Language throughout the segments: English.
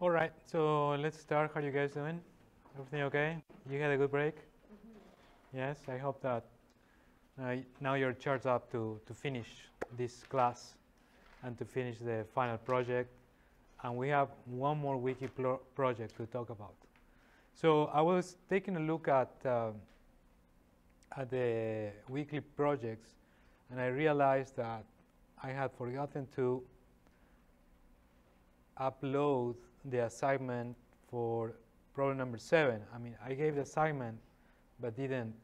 All right, so let's start. How are you guys doing? Everything okay? You had a good break? Yes, I hope that uh, now you're charged up to, to finish this class and to finish the final project. And we have one more wiki pro project to talk about. So I was taking a look at, uh, at the weekly projects, and I realized that I had forgotten to upload the assignment for problem number seven. I mean, I gave the assignment, but didn't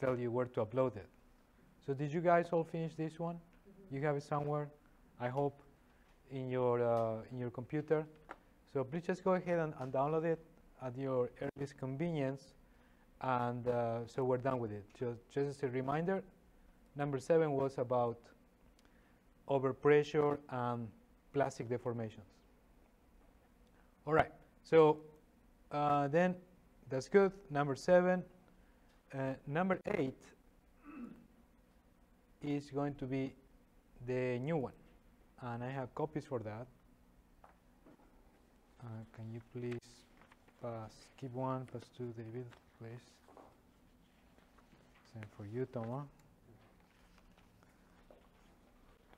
tell you where to upload it. So did you guys all finish this one? Mm -hmm. You have it somewhere, I hope, in your, uh, in your computer. So please just go ahead and, and download it at your earliest convenience. And uh, so we're done with it. Just, just as a reminder, number seven was about overpressure and plastic deformations. All right, so uh, then that's good. Number seven. Uh, number eight is going to be the new one. And I have copies for that. Uh, can you please pass, keep one, pass two, David, please. Same for you, Toma.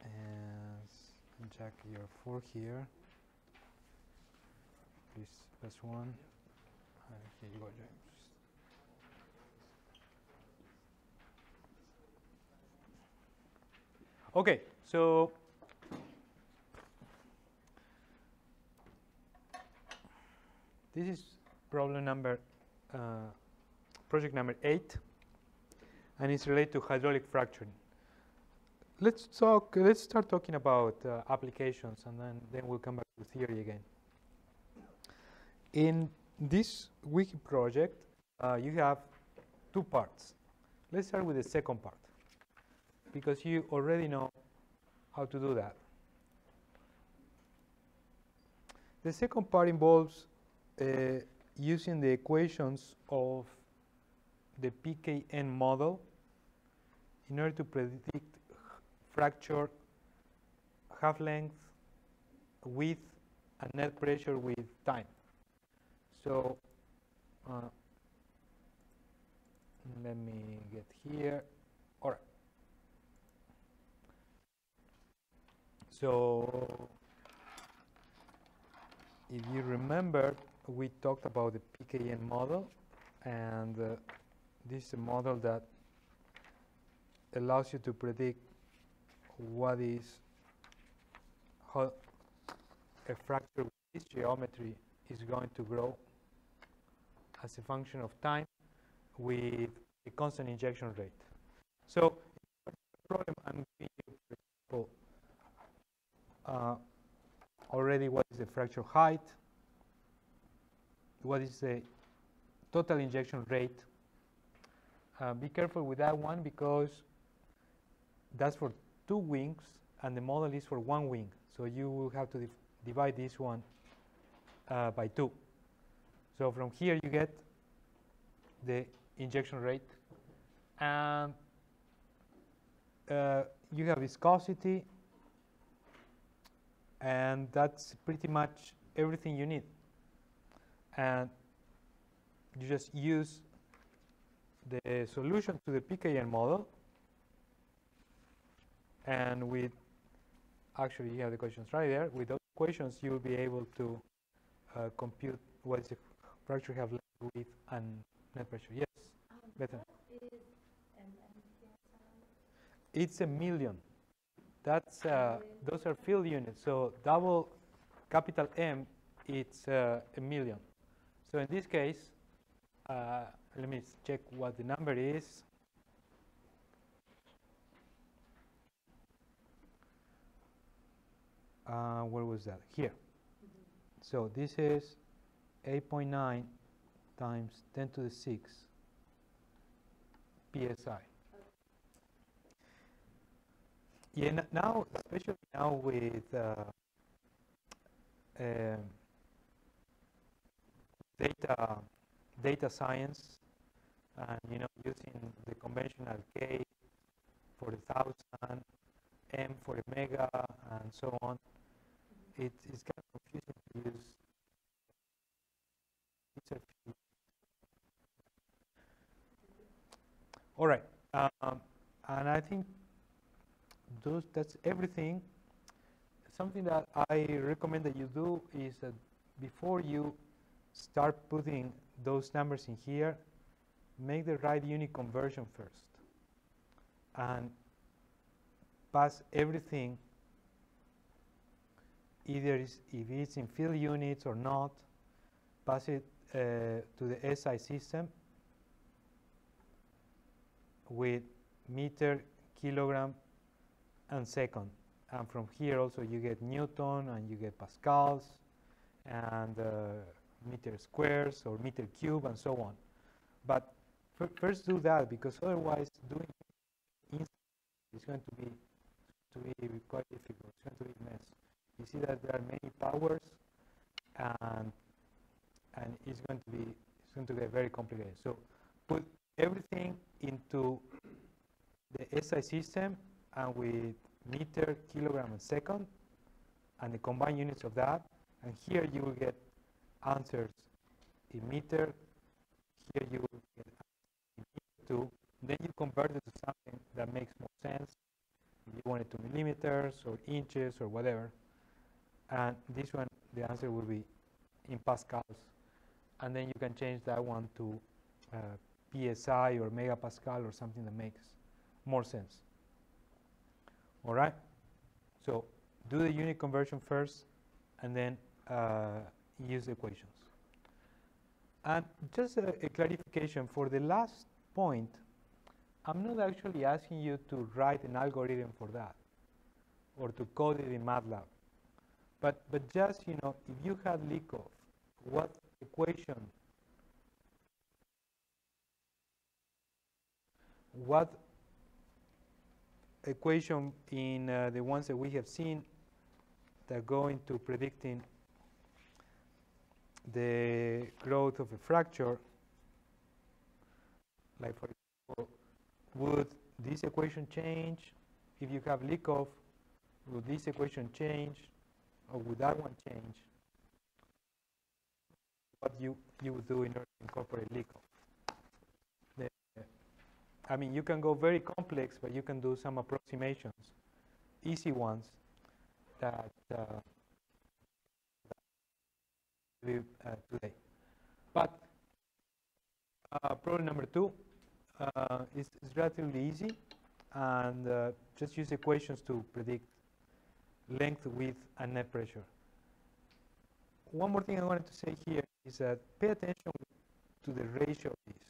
And Jack, you're four here. Pass one. Uh, here you go, James. Okay, so this is problem number, uh, project number eight, and it's related to hydraulic fracturing. Let's talk. Let's start talking about uh, applications, and then then we'll come back to theory again. In this wiki project, uh, you have two parts. Let's start with the second part, because you already know how to do that. The second part involves uh, using the equations of the PKN model in order to predict fracture half length, width, and net pressure with time. So uh, let me get here. All right. So if you remember, we talked about the PKN model, and uh, this is a model that allows you to predict what is how a fracture with this geometry is going to grow as a function of time with a constant injection rate. So problem I'm giving you, for example, uh, already what is the fracture height, what is the total injection rate. Uh, be careful with that one because that's for two wings and the model is for one wing. So you will have to divide this one uh, by two. So from here you get the injection rate. And uh, you have viscosity and that's pretty much everything you need. And you just use the solution to the PKN model and with actually you have the equations right there. With those equations you will be able to uh, compute what is fracture have length width and net pressure. Yes um, better. it's a million. That's uh, those are field units. So double capital M it's uh, a million. So in this case uh, let me check what the number is. Uh, where was that? Here. Mm -hmm. So this is 8.9 times 10 to the 6 psi. Yeah, now, especially now with uh, uh, data data science and you know using the conventional K for the thousand, M for the mega, and so on it is kind of confusing to use all right, um, and I think those, that's everything. Something that I recommend that you do is that before you start putting those numbers in here, make the right unit conversion first and pass everything either if it's in field units or not, pass it uh, to the SI system with meter, kilogram, and second. And from here also you get Newton and you get Pascals and uh, meter squares or meter cube and so on. But first do that because otherwise doing is going to be to be quite difficult. It's going to be a mess. You see that there are many powers and and it's going to be it's going to get very complicated. So put everything into the SI system and with meter, kilogram, and second, and the combined units of that. And here you will get answers in meter. Here you will get in meter too. Then you convert it to something that makes more sense. If you want it to millimeters or inches or whatever. And this one, the answer will be in pascals. And then you can change that one to uh, PSI or megapascal or something that makes more sense. All right? So do the unit conversion first and then uh, use equations. And just a, a, clarification for the last point, I'm not actually asking you to write an algorithm for that or to code it in MATLAB. But, but just, you know, if you had leak-off, what equation, what equation in uh, the ones that we have seen that go into predicting the growth of a fracture, like for example, would this equation change if you have leak-off? Would this equation change or would that one change? What you, you would do in order to incorporate leak-off? I mean, you can go very complex, but you can do some approximations, easy ones that uh, uh, today. But uh, problem number two uh, is, is, relatively easy, and uh, just use equations to predict length, width, and net pressure. One more thing I wanted to say here is that pay attention to the ratio of this,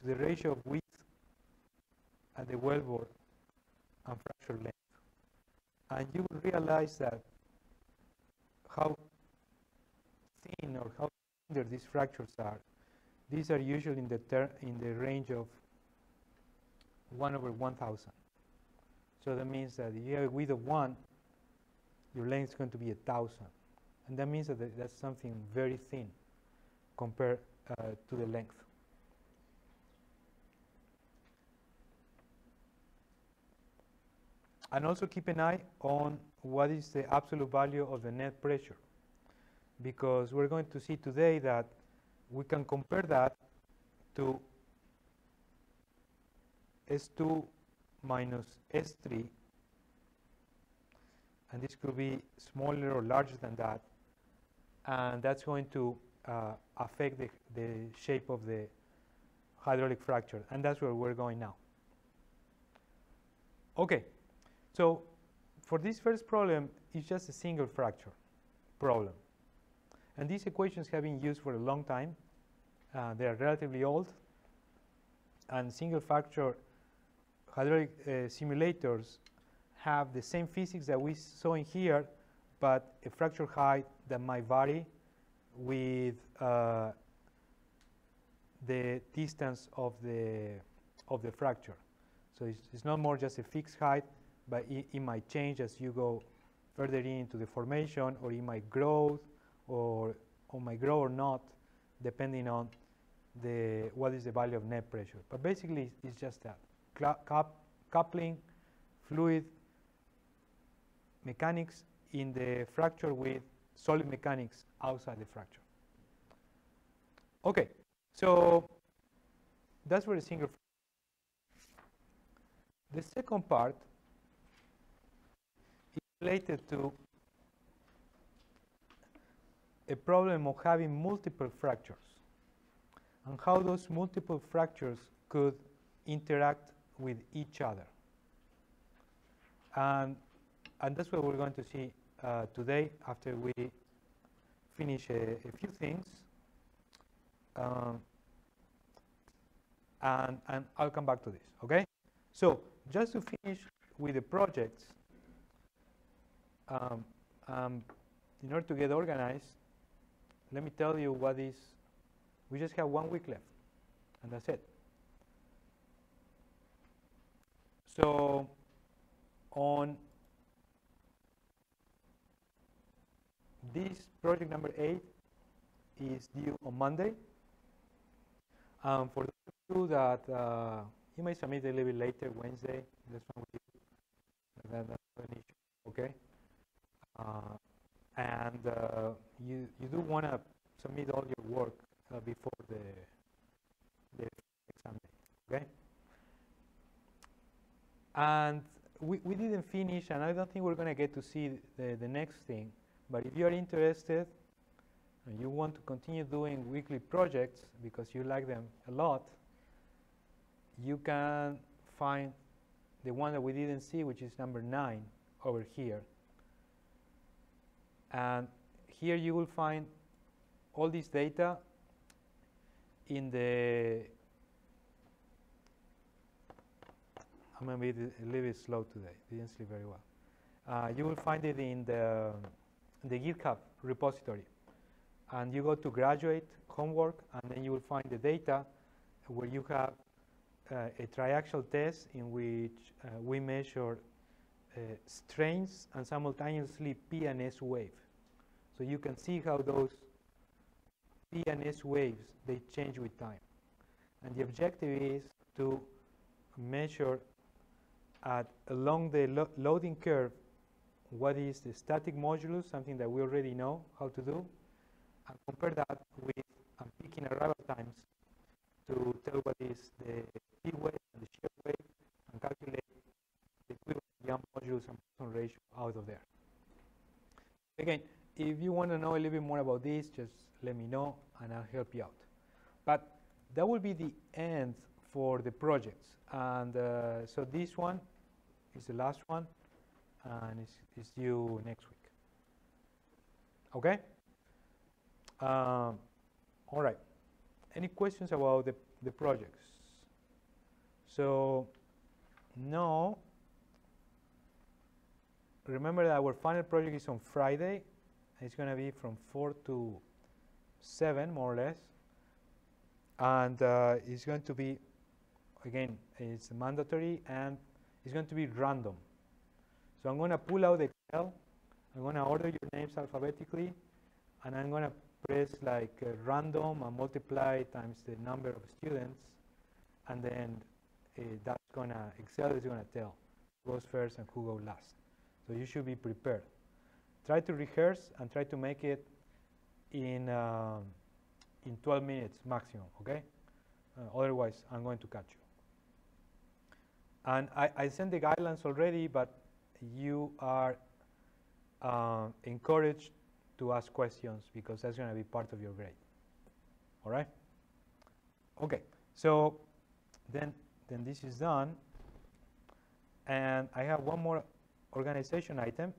to the ratio of width at the wellbore and fracture length. And you will realize that how thin or how tender these fractures are. These are usually in the, in the range of 1 over 1,000. So that means that if you have a width of 1, your length is going to be 1,000. And that means that that's something very thin compared uh, to the length. And also keep an eye on what is the absolute value of the net pressure. Because we're going to see today that we can compare that to S2 minus S3 and this could be smaller or larger than that and that's going to uh, affect the, the shape of the hydraulic fracture and that's where we're going now. Okay. So for this first problem, it's just a single fracture problem. And these equations have been used for a long time. Uh, they are relatively old. And single fracture hydraulic uh, simulators have the same physics that we saw in here, but a fracture height that might vary with uh, the distance of the of the fracture. So it's, it's, not more just a fixed height, but it, it, might change as you go further into the formation, or it might grow, or, or might grow or not, depending on the what is the value of net pressure. But basically, it's just that Cla coupling, fluid mechanics in the fracture with solid mechanics outside the fracture. Okay, so that's where the single the second part is related to a problem of having multiple fractures and how those multiple fractures could interact with each other. And, and that's what we're going to see uh, today after we finish a, a few things. Um, and, and I'll come back to this, okay? So just to finish with the projects, um, um, in order to get organized, let me tell you what is, we just have one week left, and that's it. So on this project number eight is due on Monday. Um, for those of you that uh, you may submit a little bit later, Wednesday, that's fine with you. An issue, okay? Uh, and uh, you you do want to submit all your work uh, before the the exam day, okay? And we, we didn't finish, and I don't think we're going to get to see the, the next thing. But if you're interested and you want to continue doing weekly projects because you like them a lot, you can find the one that we didn't see, which is number nine over here. And here you will find all this data in the I'm going to be a little bit slow today. Didn't sleep very well. Uh, you will find it in the, the GitHub repository. And you go to graduate, homework, and then you will find the data where you have uh, a triaxial test in which uh, we measure uh, strains and simultaneously P and S wave. So you can see how those P and S waves, they change with time. And the objective is to measure at along the lo loading curve what is the static modulus, something that we already know how to do, and compare that with peaking arrival times to tell what is the P wave and the shear wave and calculate the equivalent jump modulus and Poisson ratio out of there. Again, if you want to know a little bit more about this, just let me know and I'll help you out. But that will be the end for the projects. And uh, so this one is the last one, and it's, it's due next week. Okay? Um, all right. Any questions about the, the projects? So, no. Remember that our final project is on Friday. It's going to be from 4 to 7, more or less. And uh, it's going to be again, it's mandatory and it's going to be random. So I'm going to pull out the Excel. I'm going to order your names alphabetically, and I'm going to press like uh, random and multiply times the number of students, and then uh, that's going to, Excel is going to tell who goes first and who goes last. So you should be prepared. Try to rehearse and try to make it in, uh, in 12 minutes maximum, okay? Uh, otherwise, I'm going to catch you. And I, I sent the guidelines already, but you are uh, encouraged to ask questions because that's going to be part of your grade. All right? Okay, so then, then this is done. And I have one more organization item.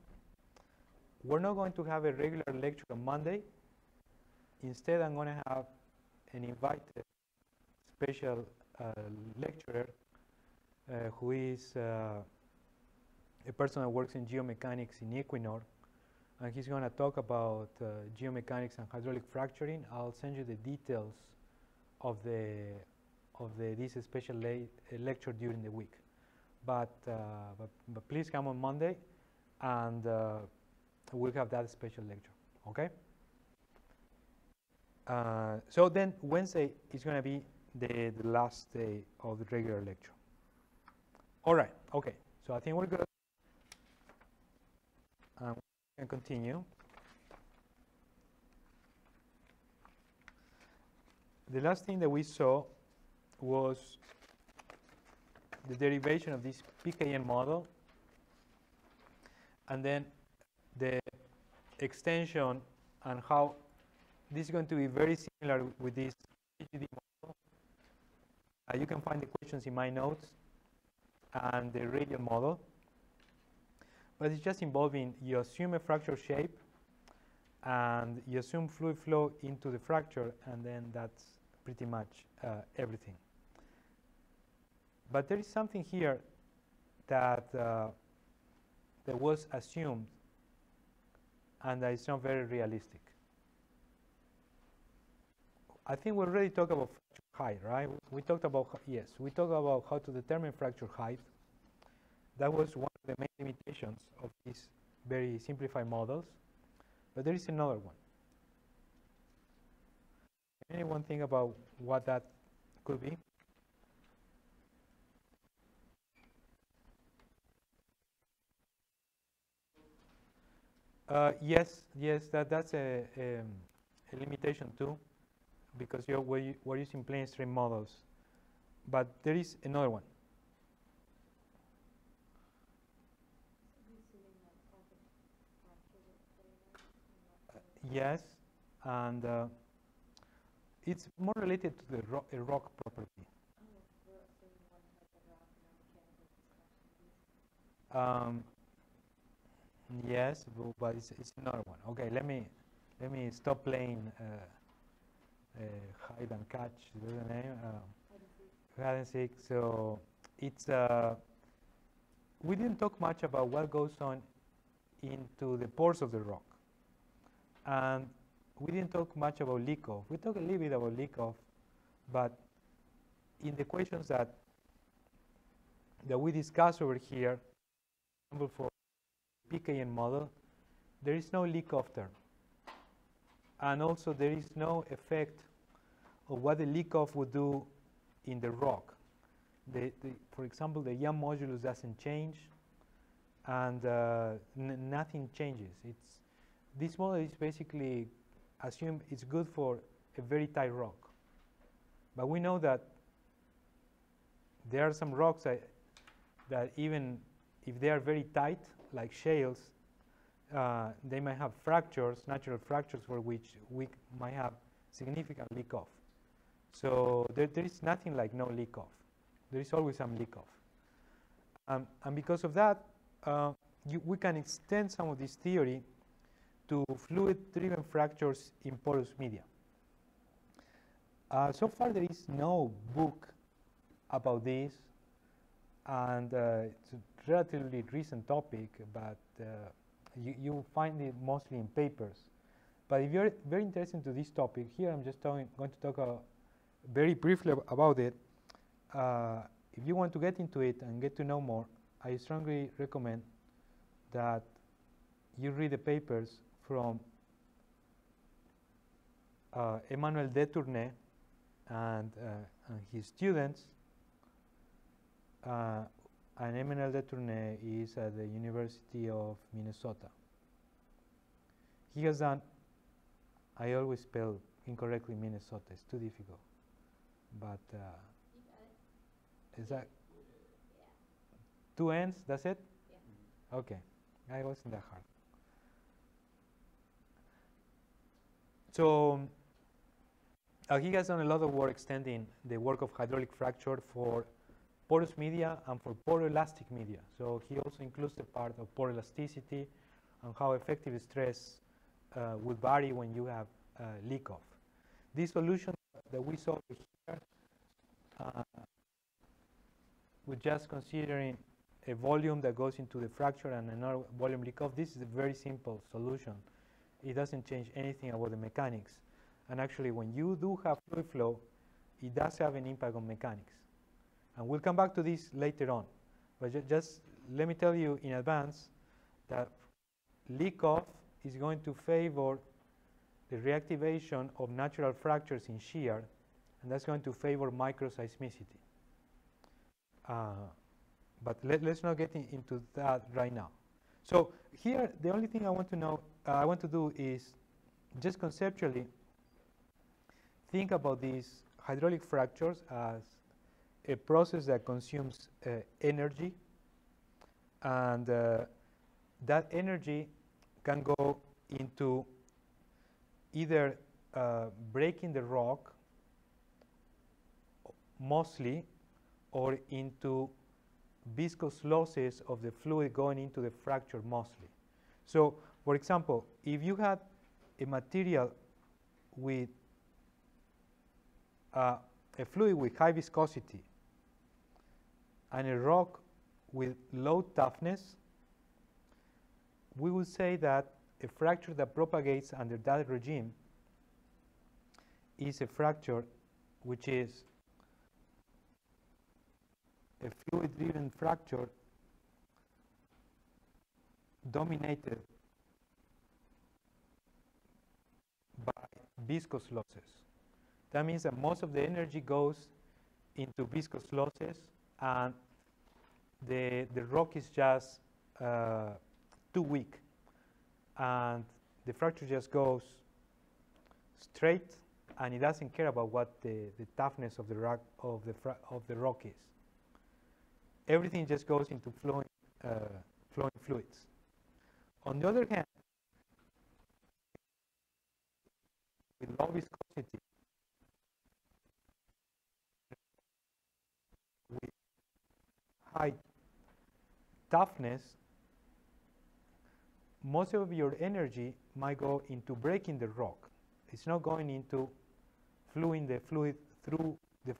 We're not going to have a regular lecture on Monday. Instead, I'm going to have an invited special uh, lecturer uh, who is uh, a person that works in geomechanics in Equinor. And he's going to talk about uh, geomechanics and hydraulic fracturing. I'll send you the details of the of the this special lecture during the week. But, but, but please come on Monday, and we'll have that special lecture. Okay. Uh, so then Wednesday is going to be the, the, last day of the regular lecture. All right, okay. So I think we're good. Um, we can continue. The last thing that we saw was the derivation of this PKN model, and then the extension and how this is going to be very similar with this KGD model. Uh, you can find the questions in my notes and the radial model. But it's just involving you assume a fracture shape and you assume fluid flow into the fracture and then that's pretty much uh, everything. But there is something here that uh, that was assumed and that is not very realistic. I think we already talked about fracture height, right? We talked about, yes, we talked about how to determine fracture height. That was one the main limitations of these very simplified models. But there is another one. Anyone think about what that could be? Uh, yes, yes, that, that's a, a, a limitation too, because you're, we're, we're using plane strain models. But there is another one. Yes, and uh, it's more related to the ro rock property. Um, yes, but it's, it's another one. Okay, let me let me stop playing uh, uh, hide and catch. Is that the name? Uh, hide and seek. So it's uh, we didn't talk much about what goes on into the pores of the rock, and we didn't talk much about leak-off. We talked a little bit about leak-off, but in the equations that that we discussed over here, example for PKN model, there is no leak-off term. And also there is no effect of what the leak-off would do in the rock. The, the, for example, the Young modulus doesn't change, and uh, nothing changes. It's, this model is basically assume it's good for a very tight rock. But we know that there are some rocks that, that even if they are very tight, like shales, uh, they might have fractures, natural fractures for which we might have significant leak off. So there, there is nothing like no leak off. There is always some leak off. Um, and because of that, uh, you, we can extend some of this theory to fluid-driven fractures in porous media. Uh, so far, there is no book about this, and uh, it's a relatively recent topic, but uh, you, you find it mostly in papers. But if you're very interested to this topic, here I'm just going to talk very briefly about it. Uh, if you want to get into it and get to know more, I strongly recommend that you read the papers from uh, Emmanuel Detournay and, uh, and, his students. Uh, and Emmanuel Detournay is at the University of Minnesota. He has done, I always spell incorrectly Minnesota, it's too difficult. But uh, is that yeah. two ends? That's it? Yeah. Okay, I wasn't that hard. So uh, he has done a lot of work extending the work of hydraulic fracture for porous media and for poroelastic media. So he also includes the part of poroelasticity and how effective stress uh, would vary when you have uh, leak off. This solution that we saw here, uh, with just considering a volume that goes into the fracture and another volume leak off, this is a very simple solution it doesn't change anything about the mechanics. And actually, when you do have fluid flow, it does have an impact on mechanics. And we'll come back to this later on. But ju just let me tell you in advance that leak off is going to favor the reactivation of natural fractures in shear, and that's going to favor microseismicity. Uh, but let, us not get in, into that right now. So here, the only thing I want to know uh, I want to do is just conceptually think about these hydraulic fractures as a process that consumes uh, energy, and uh, that energy can go into either uh, breaking the rock mostly or into viscous losses of the fluid going into the fracture mostly. So, for example, if you had a material with uh, a fluid with high viscosity and a rock with low toughness, we would say that a fracture that propagates under that regime is a fracture which is a fluid-driven fracture dominated by viscous losses. That means that most of the energy goes into viscous losses and the, the rock is just uh, too weak and the fracture just goes straight and it doesn't care about what the, the toughness of the rock of the of the rock is. Everything just goes into flowing uh, flowing fluids. On the other hand, with low viscosity, with high toughness, most of your energy might go into breaking the rock. It's not going into flowing the fluid through the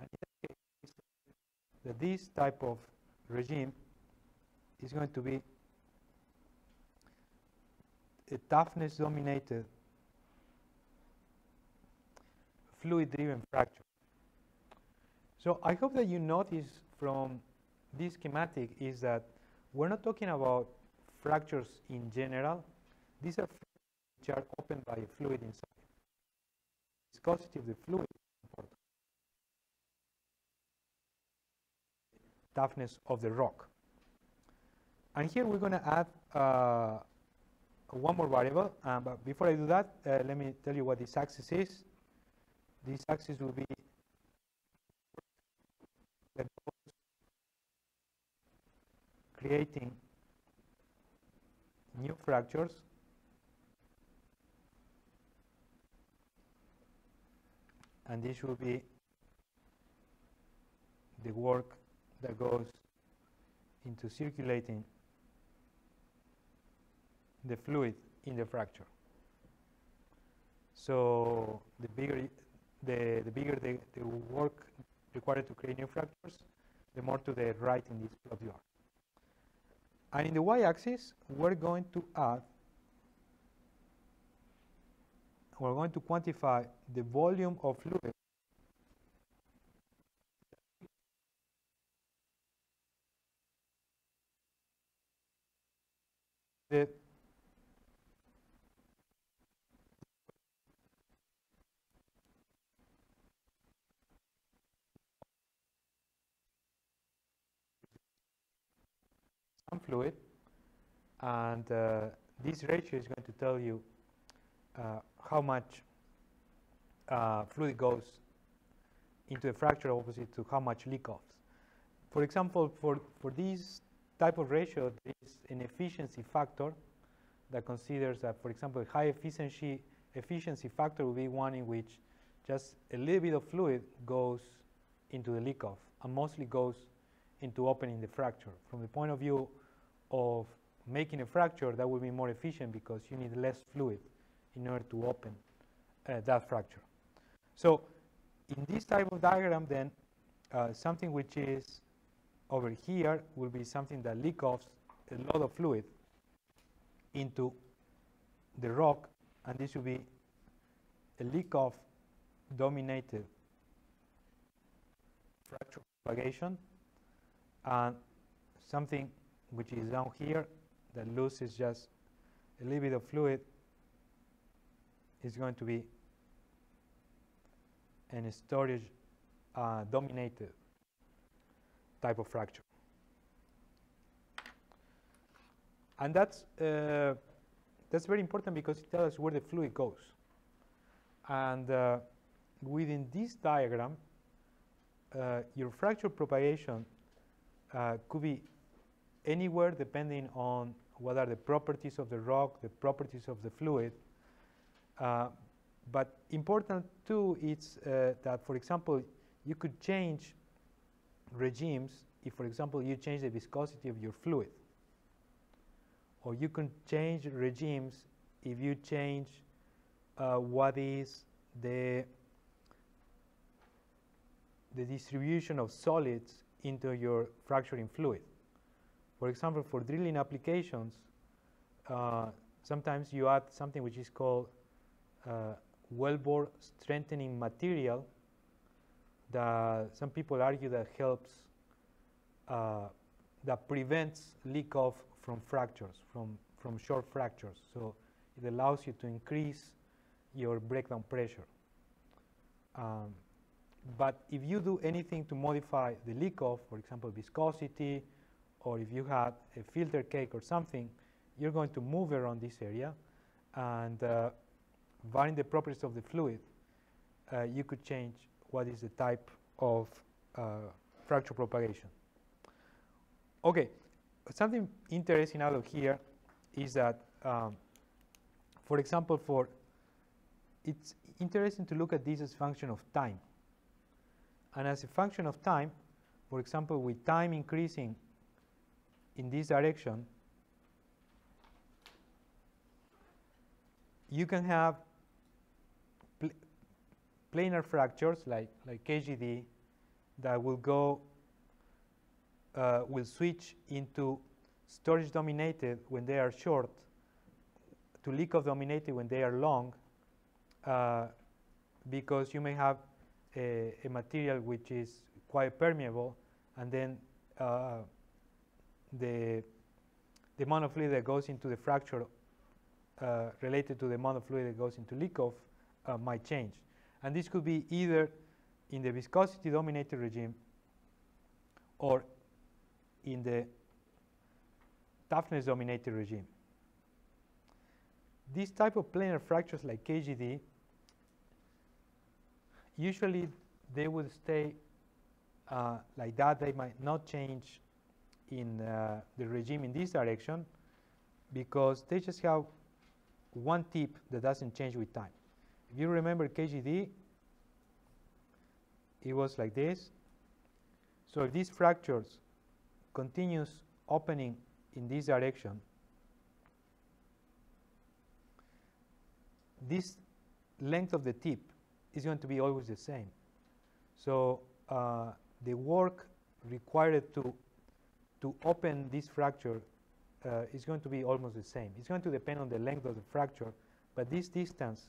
and case, that this type of regime is going to be a toughness dominated fluid driven fracture. So I hope that you notice from this schematic is that we're not talking about fractures in general. These are which are opened by a fluid inside. Viscosity of the fluid is important. Toughness of the rock. And here we're going to add uh, one more variable. Uh, but before I do that, uh, let me tell you what this axis is. This axis will be creating new fractures and this will be the work that goes into circulating the fluid in the fracture. So the bigger the, the bigger the, the work required to create new fractures, the more to the right in this plot you are. And in the y-axis, we're going to add, we're going to quantify the volume of fluid that some fluid and uh, this ratio is going to tell you uh, how much uh, fluid goes into a fracture opposite to how much leak-offs. For example, for, for this type of ratio, there is an efficiency factor that considers that, for example, a high efficiency, efficiency factor would be one in which just a little bit of fluid goes into the leak-off and mostly goes into opening the fracture. From the point of view of making a fracture, that will be more efficient because you need less fluid in order to open uh, that fracture. So in this type of diagram, then, uh, something which is over here will be something that leak off a lot of fluid into the rock, and this will be a leak off dominated fracture propagation, and something which is down here that loses just a little bit of fluid is going to be an storage uh, dominated type of fracture. And that's, uh, that's very important because it tells us where the fluid goes. And uh, within this diagram, uh, your fracture propagation uh, could be anywhere depending on what are the properties of the rock, the properties of the fluid. Uh, but important too is uh, that, for example, you could change regimes if, for example, you change the viscosity of your fluid. Or you can change regimes if you change uh, what is the, the distribution of solids into your fracturing fluid. For example, for drilling applications, uh, sometimes you add something which is called uh, wellbore strengthening material that some people argue that helps, uh, that prevents leak off from fractures, from, from short fractures. So it allows you to increase your breakdown pressure. Um, but if you do anything to modify the leak off, for example, viscosity, or if you had a filter cake or something, you're going to move around this area and uh, varying the properties of the fluid, uh, you could change what is the type of uh, fracture propagation. Okay, something interesting out of here is that, um, for example, for it's interesting to look at this as function of time. And as a function of time, for example, with time increasing in this direction, you can have pl planar fractures like, like KGD that will go, uh, will switch into storage dominated when they are short to leak off dominated when they are long uh, because you may have a, a, material which is quite permeable and then uh, the, the amount of fluid that goes into the fracture uh, related to the amount of fluid that goes into leak off uh, might change. And this could be either in the viscosity dominated regime or in the toughness dominated regime. These type of planar fractures like KGD, usually they would stay uh, like that. They might not change in uh, the regime in this direction because they just have one tip that doesn't change with time. If you remember KGD, it was like this. So if these fractures continues opening in this direction, this length of the tip is going to be always the same. So uh, the work required to to open this fracture uh, is going to be almost the same. It's going to depend on the length of the fracture, but this distance,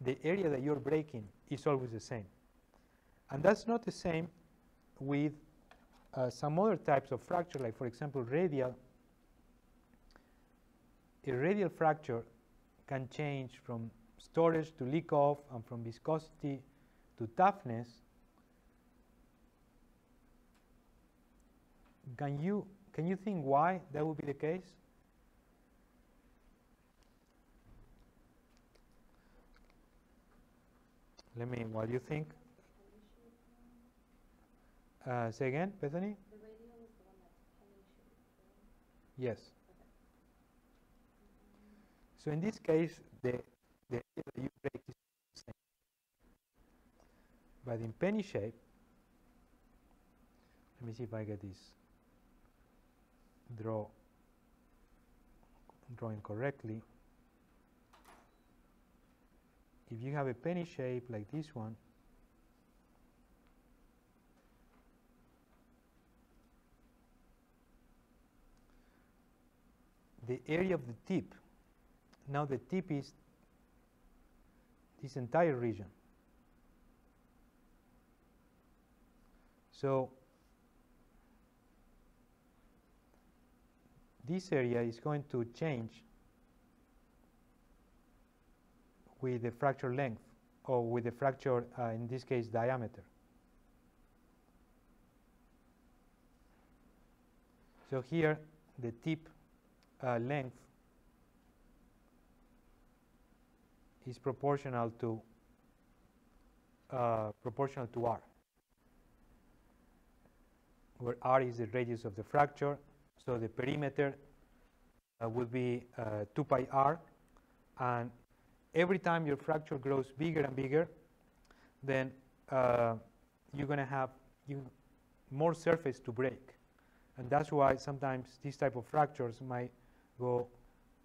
the area that you're breaking is always the same. And that's not the same with uh, some other types of fracture, like for example radial. A radial fracture can change from storage to leak off and from viscosity to toughness Can you, can you think why that would be the case? Let me, while you think. Uh, say again, Bethany? Yes. So in this case, the, the area that you break is the same. But in penny shape, let me see if I get this draw drawing correctly. If you have a penny shape like this one the area of the tip now the tip is this entire region. So this area is going to change with the fracture length or with the fracture, uh, in this case, diameter. So here, the tip uh, length is proportional to uh, proportional to r, where r is the radius of the fracture. So the perimeter uh, would be uh, 2 pi r, and every time your fracture grows bigger and bigger, then uh, you're going to have you more surface to break. And that's why sometimes these type of fractures might go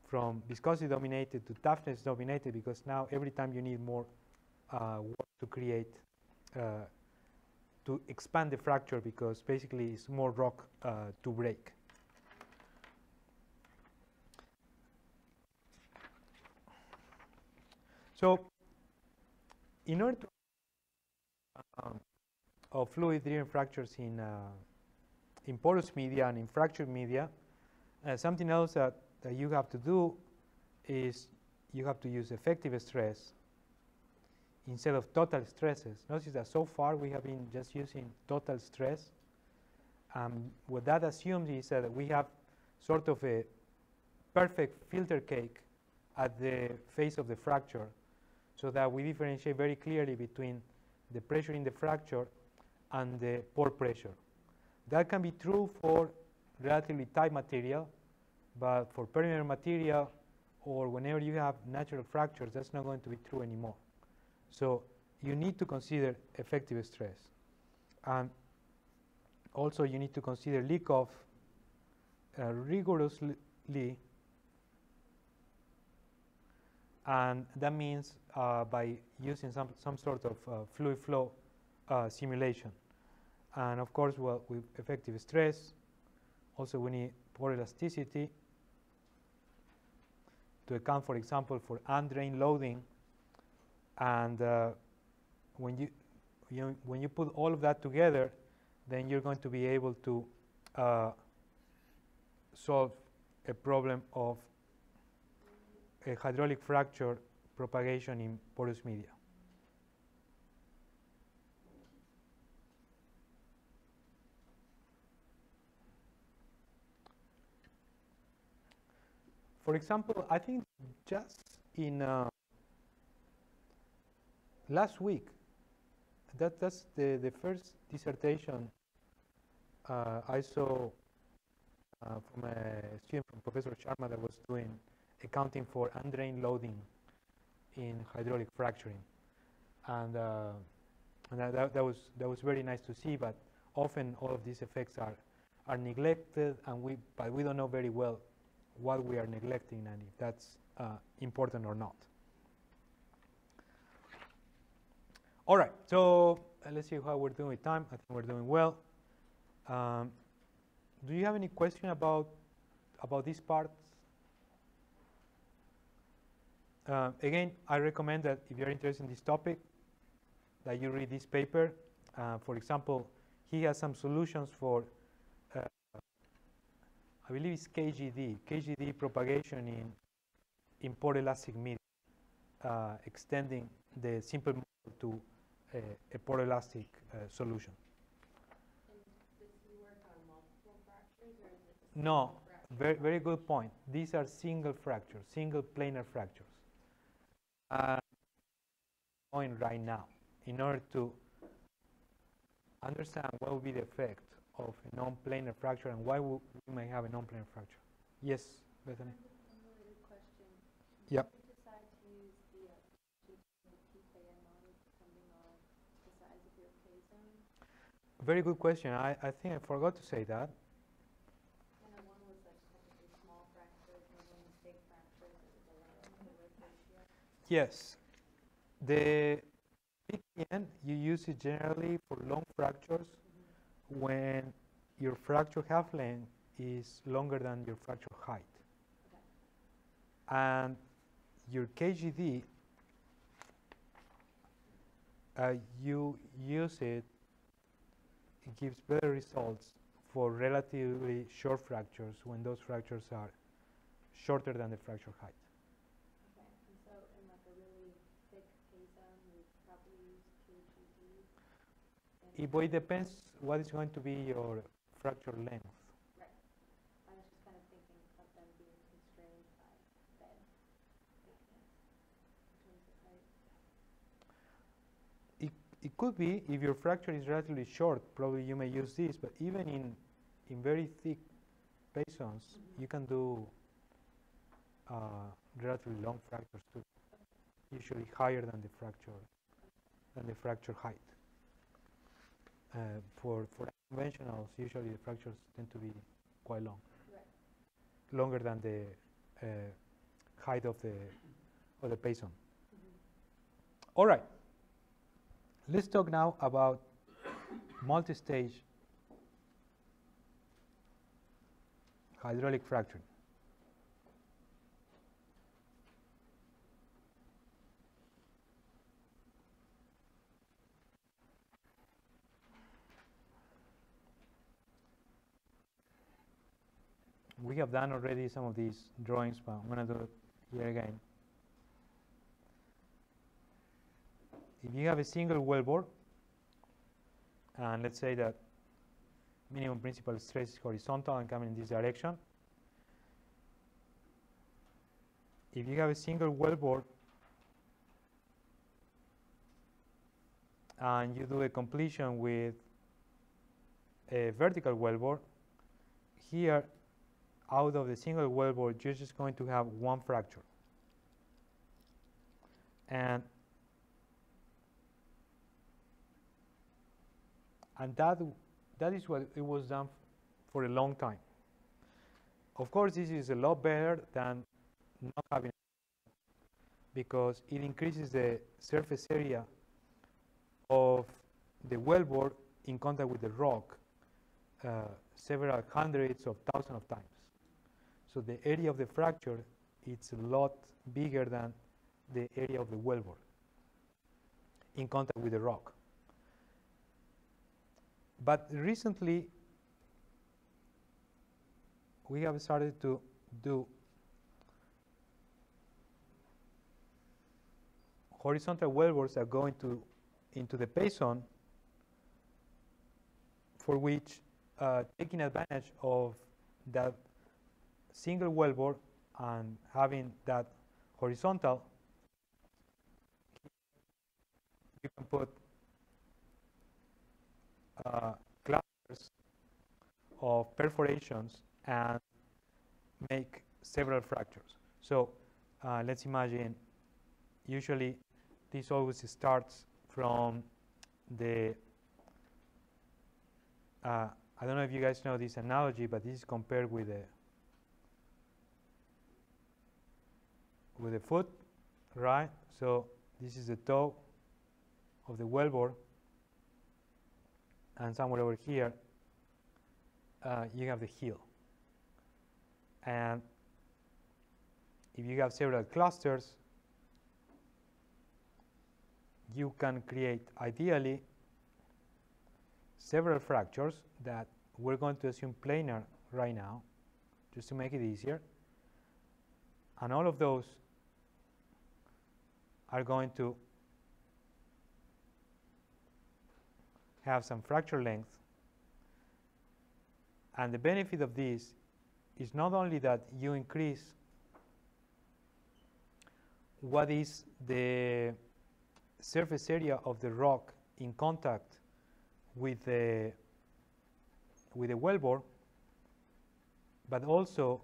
from viscosity dominated to toughness dominated because now every time you need more uh, work to create, uh, to expand the fracture because basically it's more rock uh, to break. So in order to um, of fluid-driven fractures in uh, in porous media and in fractured media, uh, something else that, that you have to do is you have to use effective stress instead of total stresses. Notice that so far we have been just using total stress. Um, what that assumes is that we have sort of a perfect filter cake at the face of the fracture so that we differentiate very clearly between the pressure in the fracture and the pore pressure. That can be true for relatively tight material, but for permeable material or whenever you have natural fractures, that's not going to be true anymore. So you need to consider effective stress. And also you need to consider leak off uh, rigorously and that means uh, by using some, some sort of uh, fluid flow uh, simulation. And of course, well, with effective stress, also we need poroelasticity to account, for example, for undrained loading. And uh, when you, you when you put all of that together, then you're going to be able to uh, solve a problem of hydraulic fracture propagation in porous media. For example, I think just in uh, last week, that, that's the, the first dissertation uh, I saw uh, from a student from Professor Sharma that was doing accounting for undrained loading in hydraulic fracturing. And, uh, and that, that, was, that was very nice to see, but often all of these effects are, are neglected, and we, but we don't know very well what we are neglecting and if that's uh, important or not. All right, so uh, let's see how we're doing with time. I think we're doing well. Um, do you have any question about about these parts? Uh, again, I recommend that if you're interested in this topic, that you read this paper. Uh, for example, he has some solutions for I believe it's KGD, KGD propagation in, in poroelastic media, uh, extending the simple model to a, a poroelastic uh, solution. No, very, very good point. These are single fractures, single planar fractures. Uh, point right now, in order to understand what will be the effect of a non-planar fracture and why we may have a non-planar fracture. Yes, Bethany? Yep. Did you decide to use the model depending on the size of your pay zone? Very good question. I, I think I forgot to say that. And then one was like technically small fractures, and one was big fractures, it was a lower weight ratio. Yes. The PKN, you use it generally for long fractures when your fracture half length is longer than your fracture height. And your KGD, uh, you use it, it gives better results for relatively short fractures when those fractures are shorter than the fracture height. Okay, and so in like a really thick pay zone, you would probably use KGD. and- It, but it depends what is going to be your fracture length. I was just kind of thinking of them being constrained by bed thickness in terms of height. It, it could be if your fracture is relatively short, probably you may use this, but even in, in very thick basins, you can do uh, relatively long fractures too, usually higher than the fracture, than the fracture height. Uh, for, for conventionals, usually the fractures tend to be quite long, Right. longer than the uh, height of the, of the basin. All right. Let's talk now about multi-stage hydraulic fracturing. We have done already some of these drawings, but I'm going to do it here again. If you have a single wellbore, and let's say that minimum principal stress is horizontal and coming in this direction, if you have a single wellbore and you do a completion with a vertical wellbore, here out of the single wellbore you're just going to have one fracture. And and that that is what it was done for a long time. Of course, this is a lot better than not having because it increases the surface area of the wellbore in contact with the rock uh, several hundreds of thousands of times. So the area of the fracture it's a lot bigger than the area of the wellbore in contact with the rock. But recently, we have started to do horizontal wellbores that go into, into the basin for which uh, taking advantage of that single wellbore and having that horizontal, you can put uh, clusters of perforations and make several fractures. So uh, let's imagine usually this always starts from the uh, I don't know if you guys know this analogy, but this is compared with a with a foot, right? So this is the toe of the wellbore, and somewhere over here uh, you have the heel. And if you have several clusters, you can create ideally several fractures that we're going to assume planar right now just to make it easier and all of those are going to have some fracture length. And the benefit of this is not only that you increase what is the surface area of the rock in contact with the with the wellbore, but also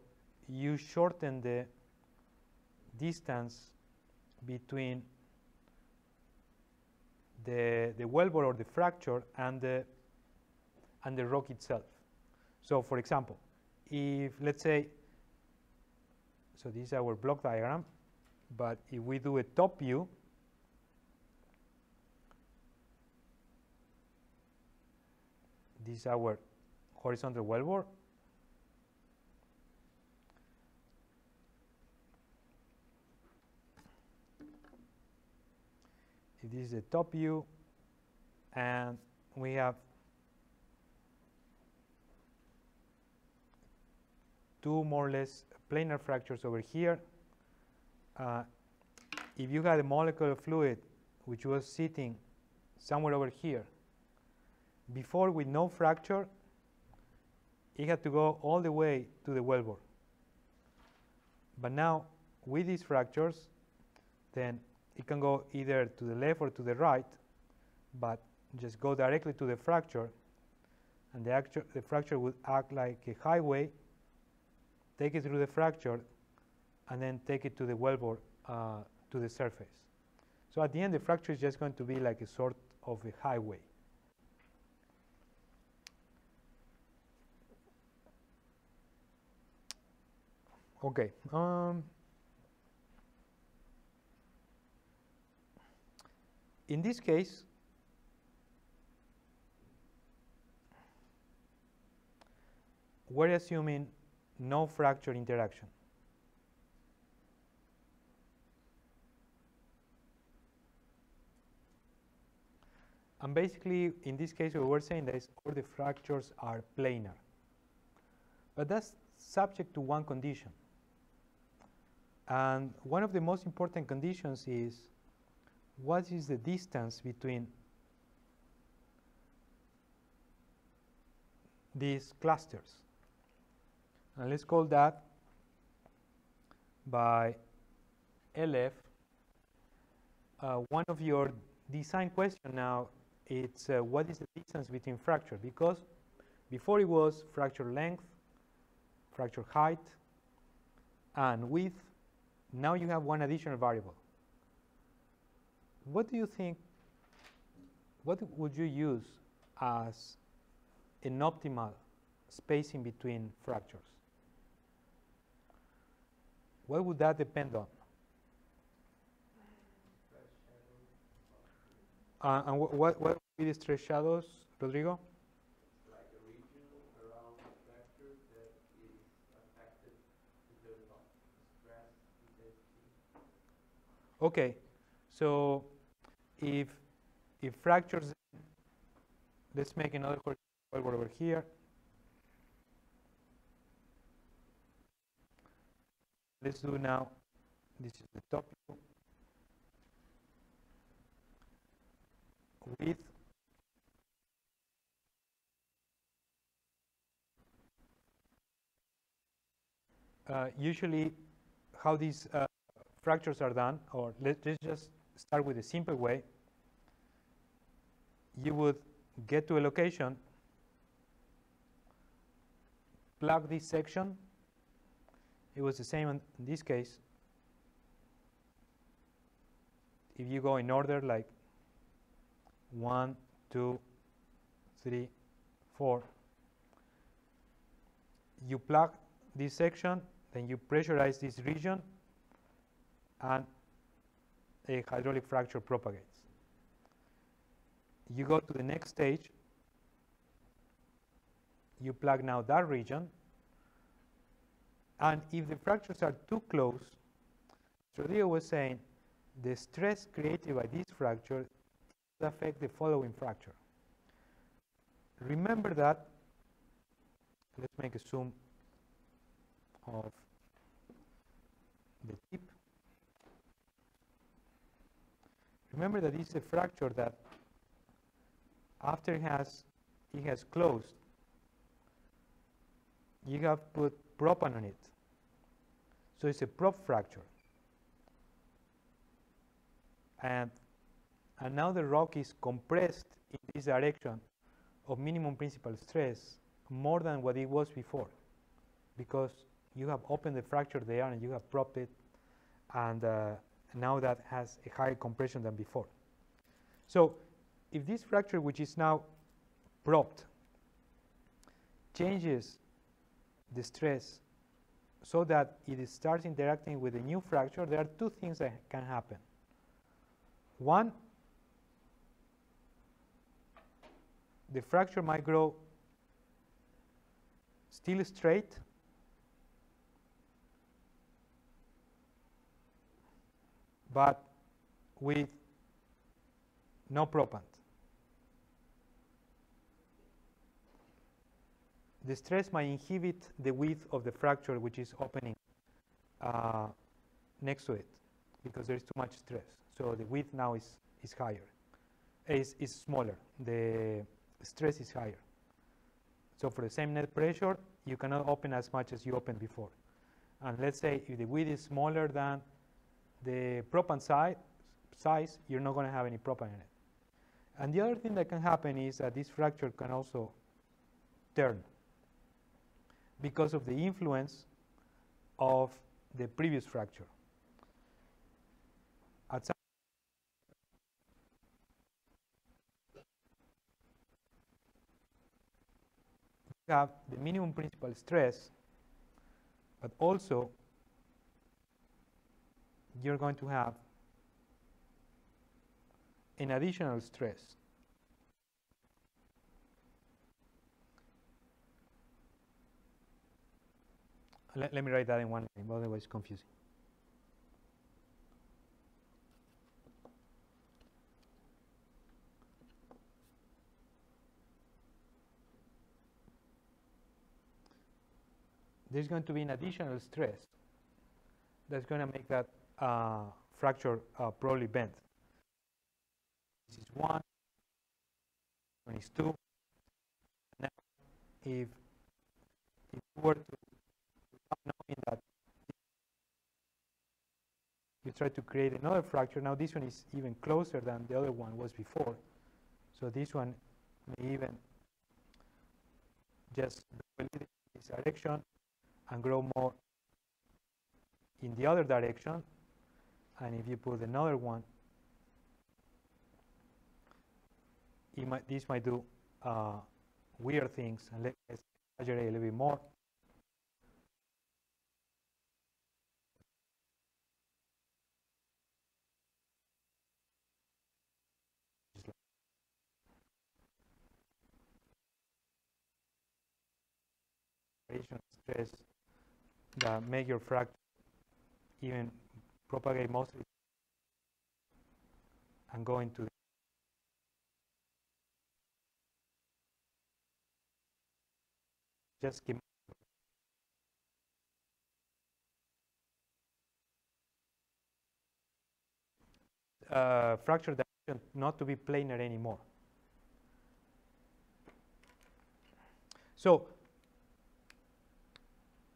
you shorten the distance between the the wellbore or the fracture and the and the rock itself. So, for example, if let's say, so this is our block diagram, but if we do a top view, this is our horizontal wellbore. This is the top view, and we have two more or less planar fractures over here. Uh, if you had a molecular fluid which was sitting somewhere over here, before with no fracture, it had to go all the way to the wellbore. But now, with these fractures, then it can go either to the left or to the right, but just go directly to the fracture, and the, actu- the fracture would act like a highway, take it through the fracture, and then take it to the wellbore, uh, to the surface. So at the end, the fracture is just going to be like a sort of a highway. Okay. Um, in this case, we're assuming no fracture interaction. And basically, in this case, we were saying that all the fractures are planar. But that's subject to one condition. And one of the most important conditions is what is the distance between these clusters. And let's call that by LF. Uh, one of your design question now it's uh, what is the distance between fracture because before it was fracture length, fracture height, and width. Now you have one additional variable. What do you think, what would you use as an optimal spacing between fractures? What would that depend on? Uh, and wh what, what would be the stress shadows, Rodrigo? like a region around the fracture that is affected because of stress intensity. Okay, so if if fractures, let's make another horizontal over here. Let's do now, this is the top view. Width. Uh, usually, how these uh, fractures are done, or let, us just start with a simple way. You would get to a location, plug this section. It was the same in this case. If you go in order, like one, two, three, four, you plug this section, then you pressurize this region, and a hydraulic fracture propagates. You go to the next stage, you plug now that region, and if the fractures are too close, Rodrigo was saying the stress created by this fracture will affect the following fracture. Remember that, let's make a zoom of the tip. Remember that it's a fracture that after it has, it has closed, you have put proppant on it. So it's a prop fracture. And, and now the rock is compressed in this direction of minimum principal stress more than what it was before because you have opened the fracture there and you have propped it and uh, now that has a higher compression than before. So if this fracture, which is now propped, changes the stress so that it starts interacting with a new fracture, there are two things that can happen. One, the fracture might grow still straight but with no proppant. The stress might inhibit the width of the fracture which is opening uh, next to it because there is too much stress. So the width now is, is higher, is, is smaller. The stress is higher. So for the same net pressure, you cannot open as much as you opened before. And let's say if the width is smaller than the proppant size, size you're not going to have any proppant in it. And the other thing that can happen is that this fracture can also turn because of the influence of the previous fracture. At some have the minimum principal stress, but also you're going to have an additional stress. Let, let me write that in one line, otherwise it's confusing. There's going to be an additional stress that's going to make that fracture uh, probably bent. This is one, one is two. Now, if if you were to knowing that you try to create another fracture, now this one is even closer than the other one was before. So this one may even just go in this direction and grow more in the other direction. And if you put another one, might, this might do uh, weird things. And let's exaggerate a little bit more. stress that make your fracture even propagate mostly and go into the just keep uh, fracture direction not to be planar anymore. So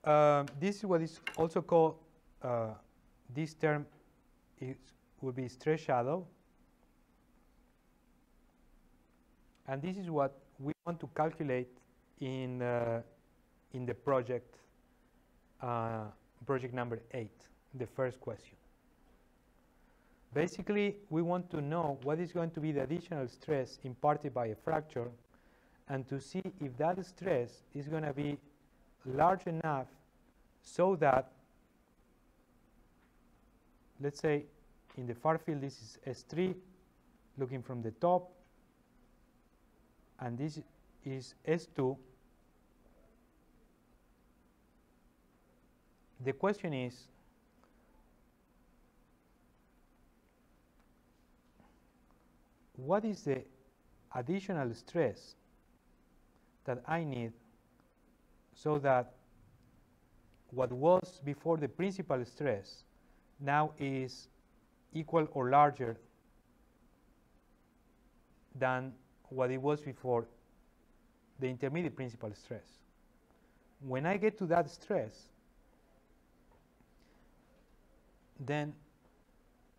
uh, this is what is also called, uh, this term is, will be stress shadow. And this is what we want to calculate in, uh, in the project, uh, project number eight, the first question. Basically, we want to know what is going to be the additional stress imparted by a fracture and to see if that stress is going to be large enough so that, let's say, in the far field, this is S3, looking from the top, and this is S2. The question is, what is the additional stress that I need so that what was before the principal stress now is equal or larger than what it was before the intermediate principal stress. When I get to that stress, then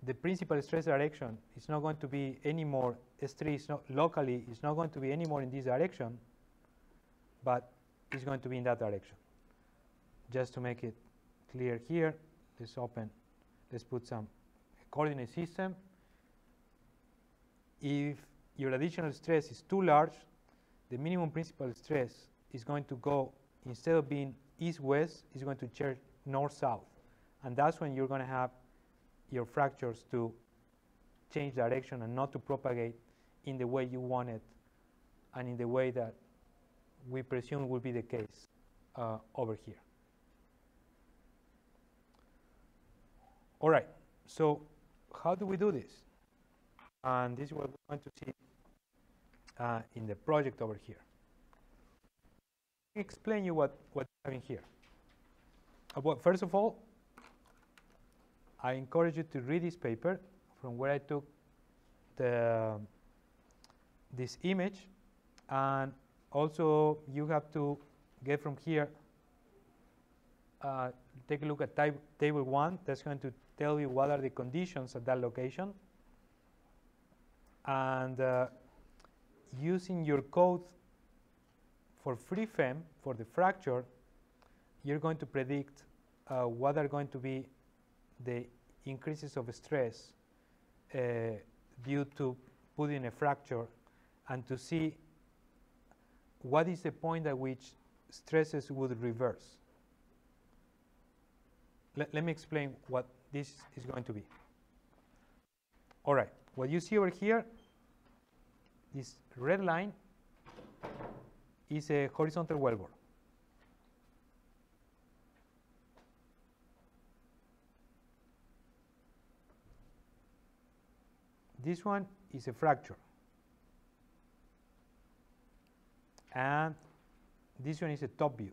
the principal stress direction is not going to be any more S3 is not locally it's not going to be any more in this direction, but it's going to be in that direction. Just to make it clear here, let's open, let's put some coordinate system. If your additional stress is too large, the minimum principal stress is going to go, instead of being east-west, is going to change north-south. And that's when you're going to have your fractures to change direction and not to propagate in the way you want it and in the way that we presume will be the case uh, over here. All right, so how do we do this? And this is what we're going to see uh, in the project over here. Let me explain you what, what's happening here. Uh, well, first of all, I encourage you to read this paper from where I took the, this image and also you have to get from here uh, take a look at table one that's going to tell you what are the conditions at that location and uh, using your code for FreeFEM, for the fracture, you're going to predict uh, what are going to be the increases of stress uh, due to putting a fracture and to see what is the point at which stresses would reverse. Let, let me explain what this is going to be. All right, what you see over here, this red line is a horizontal wellbore. This one is a fracture. And this one is a top view.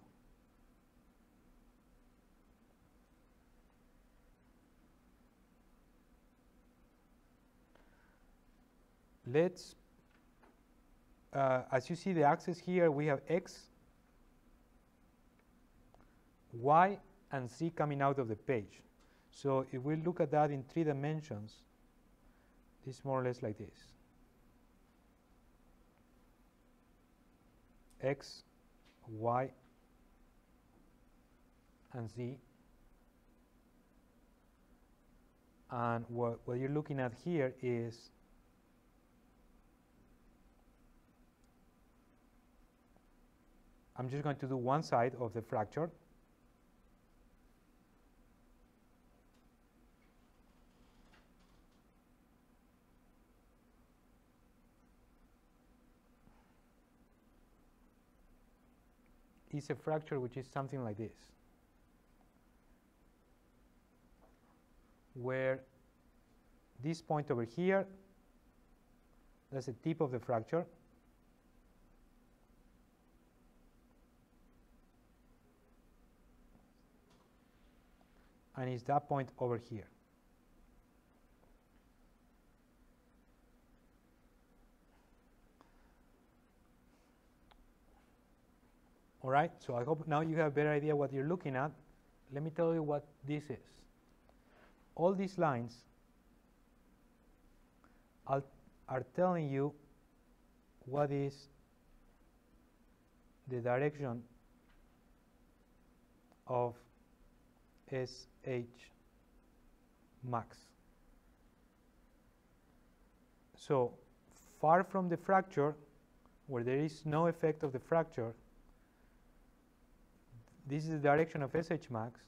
Let's, uh, as you see the axis here, we have x, y, and z coming out of the page. So if we look at that in three dimensions, is more or less like this. x, y, and z. And what, what you're looking at here is I'm just going to do one side of the fracture. is a fracture which is something like this, where this point over here, that's the tip of the fracture, and it's that point over here. All right, so I hope now you have a better idea what you're looking at. Let me tell you what this is. All these lines are, are telling you what is the direction of SH max. So far from the fracture, where there is no effect of the fracture, this is the direction of SH max,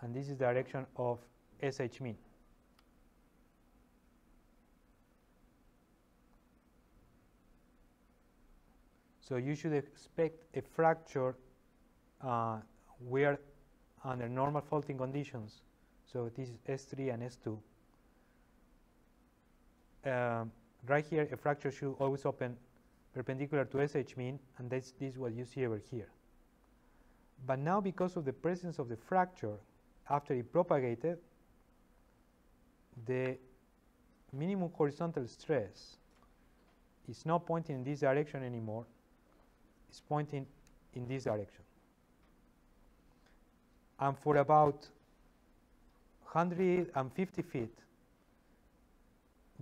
and this is the direction of SH min. So you should expect a fracture uh, where under normal faulting conditions, so this is S3 and S2. Um, right here, a fracture should always open perpendicular to SH min, and this, this is what you see over here. But now because of the presence of the fracture, after it propagated, the minimum horizontal stress is not pointing in this direction anymore, it's pointing in this direction. And for about 150 feet,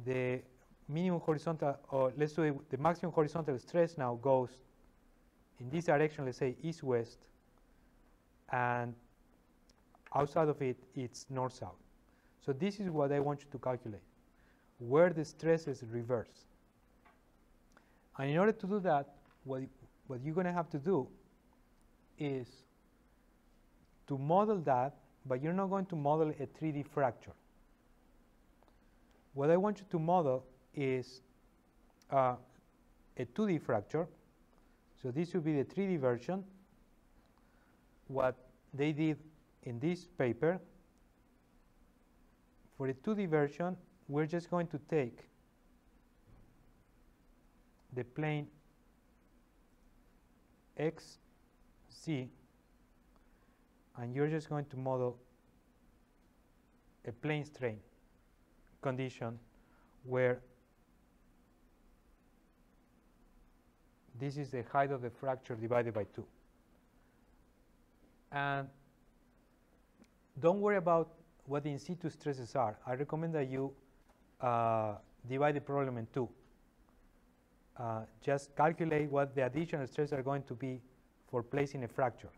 the minimum horizontal, or let's do the maximum horizontal stress now goes in this direction, let's say east-west, and outside of it, it's north-south. So this is what I want you to calculate, where the stresses reverse. And in order to do that, what, what you're going to have to do is to model that, but you're not going to model a 3D fracture. What I want you to model is uh, a 2D fracture. So this would be the 3D version. What they did in this paper, for the 2D version, we're just going to take the plane x, z, and you're just going to model a plane strain condition where this is the height of the fracture divided by 2. And don't worry about what the in situ stresses are. I recommend that you uh, divide the problem in two. Uh, just calculate what the additional stresses are going to be for placing a fracture.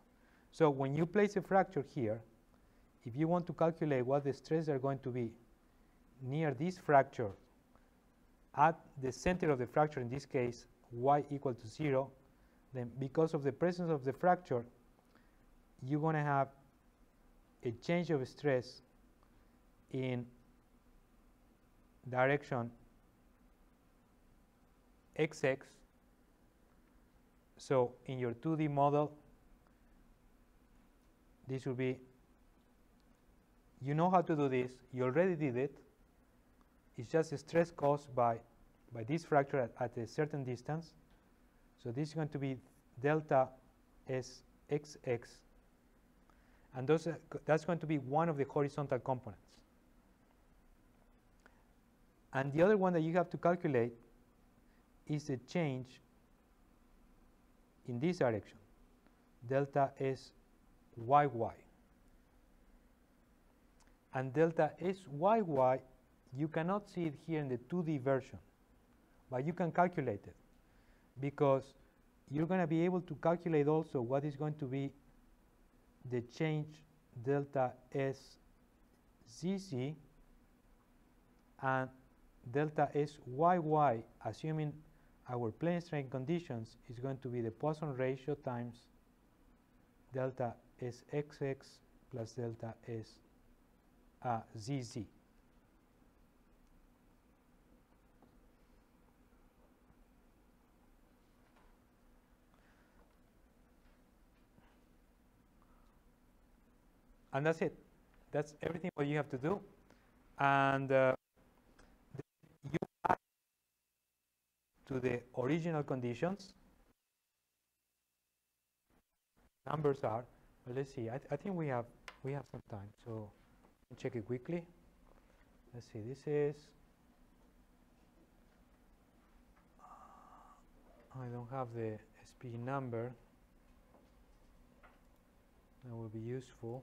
So when you place a fracture here, if you want to calculate what the stresses are going to be near this fracture, at the center of the fracture, in this case, y equal to 0, then because of the presence of the fracture, you're going to have a change of stress in direction xx. So in your 2D model, this will be, you know how to do this, you already did it. It's just a stress caused by, by this fracture at, at a certain distance. So this is going to be delta S xx. And those, are, that's going to be one of the horizontal components. And the other one that you have to calculate is the change in this direction, delta S yy. And delta SYY, you cannot see it here in the 2D version, but you can calculate it because you're going to be able to calculate also what is going to be the change delta SZZ and delta SYY, assuming our plane strain conditions, is going to be the Poisson ratio times delta SXX plus delta S uh, ZZ. And that's it. That's everything what you have to do. And uh, you add to the original conditions. Numbers are, let's see. I, th I think we have we have some time, so check it quickly. Let's see. This is. Uh, I don't have the SP number. That will be useful.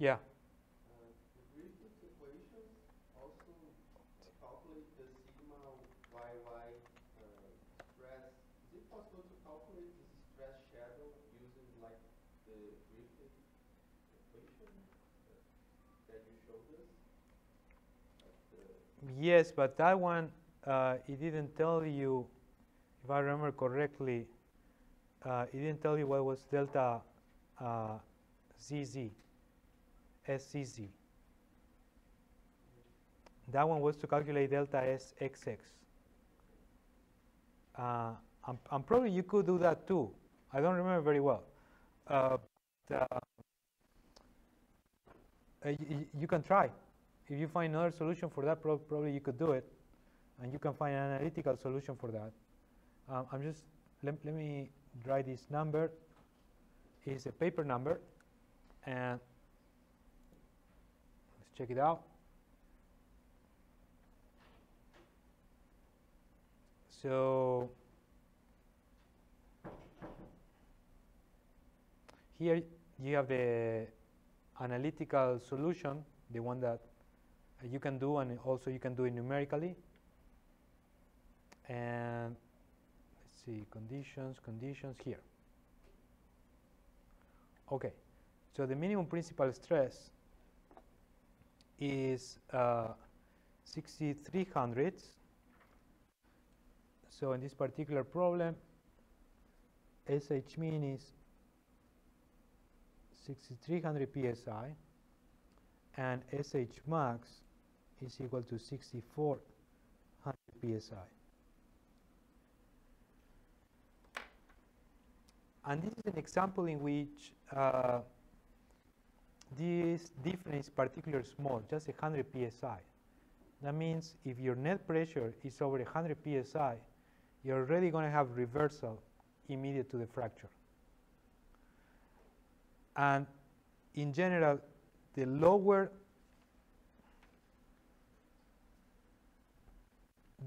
the Yes, but that one, uh, it didn't tell you, if I remember correctly, uh, it didn't tell you what was delta uh, ZZ, SCZ. That one was to calculate delta SXX. Uh, and probably you could do that too. I don't remember very well. Uh, but, uh, you, you can try if you find another solution for that, pro probably you could do it, and you can find an analytical solution for that. Um, I'm just let, let me write this number. It's a paper number, and check it out. So here you have the analytical solution, the one that you can do and also you can do it numerically and let's see conditions conditions here okay so the minimum principal stress is uh, 6300 so in this particular problem SH min is 6300 psi and SH max is equal to 6400 psi. And this is an example in which uh, this difference is particularly small, just 100 psi. That means if your net pressure is over 100 psi, you're already going to have reversal immediate to the fracture. And in general, the lower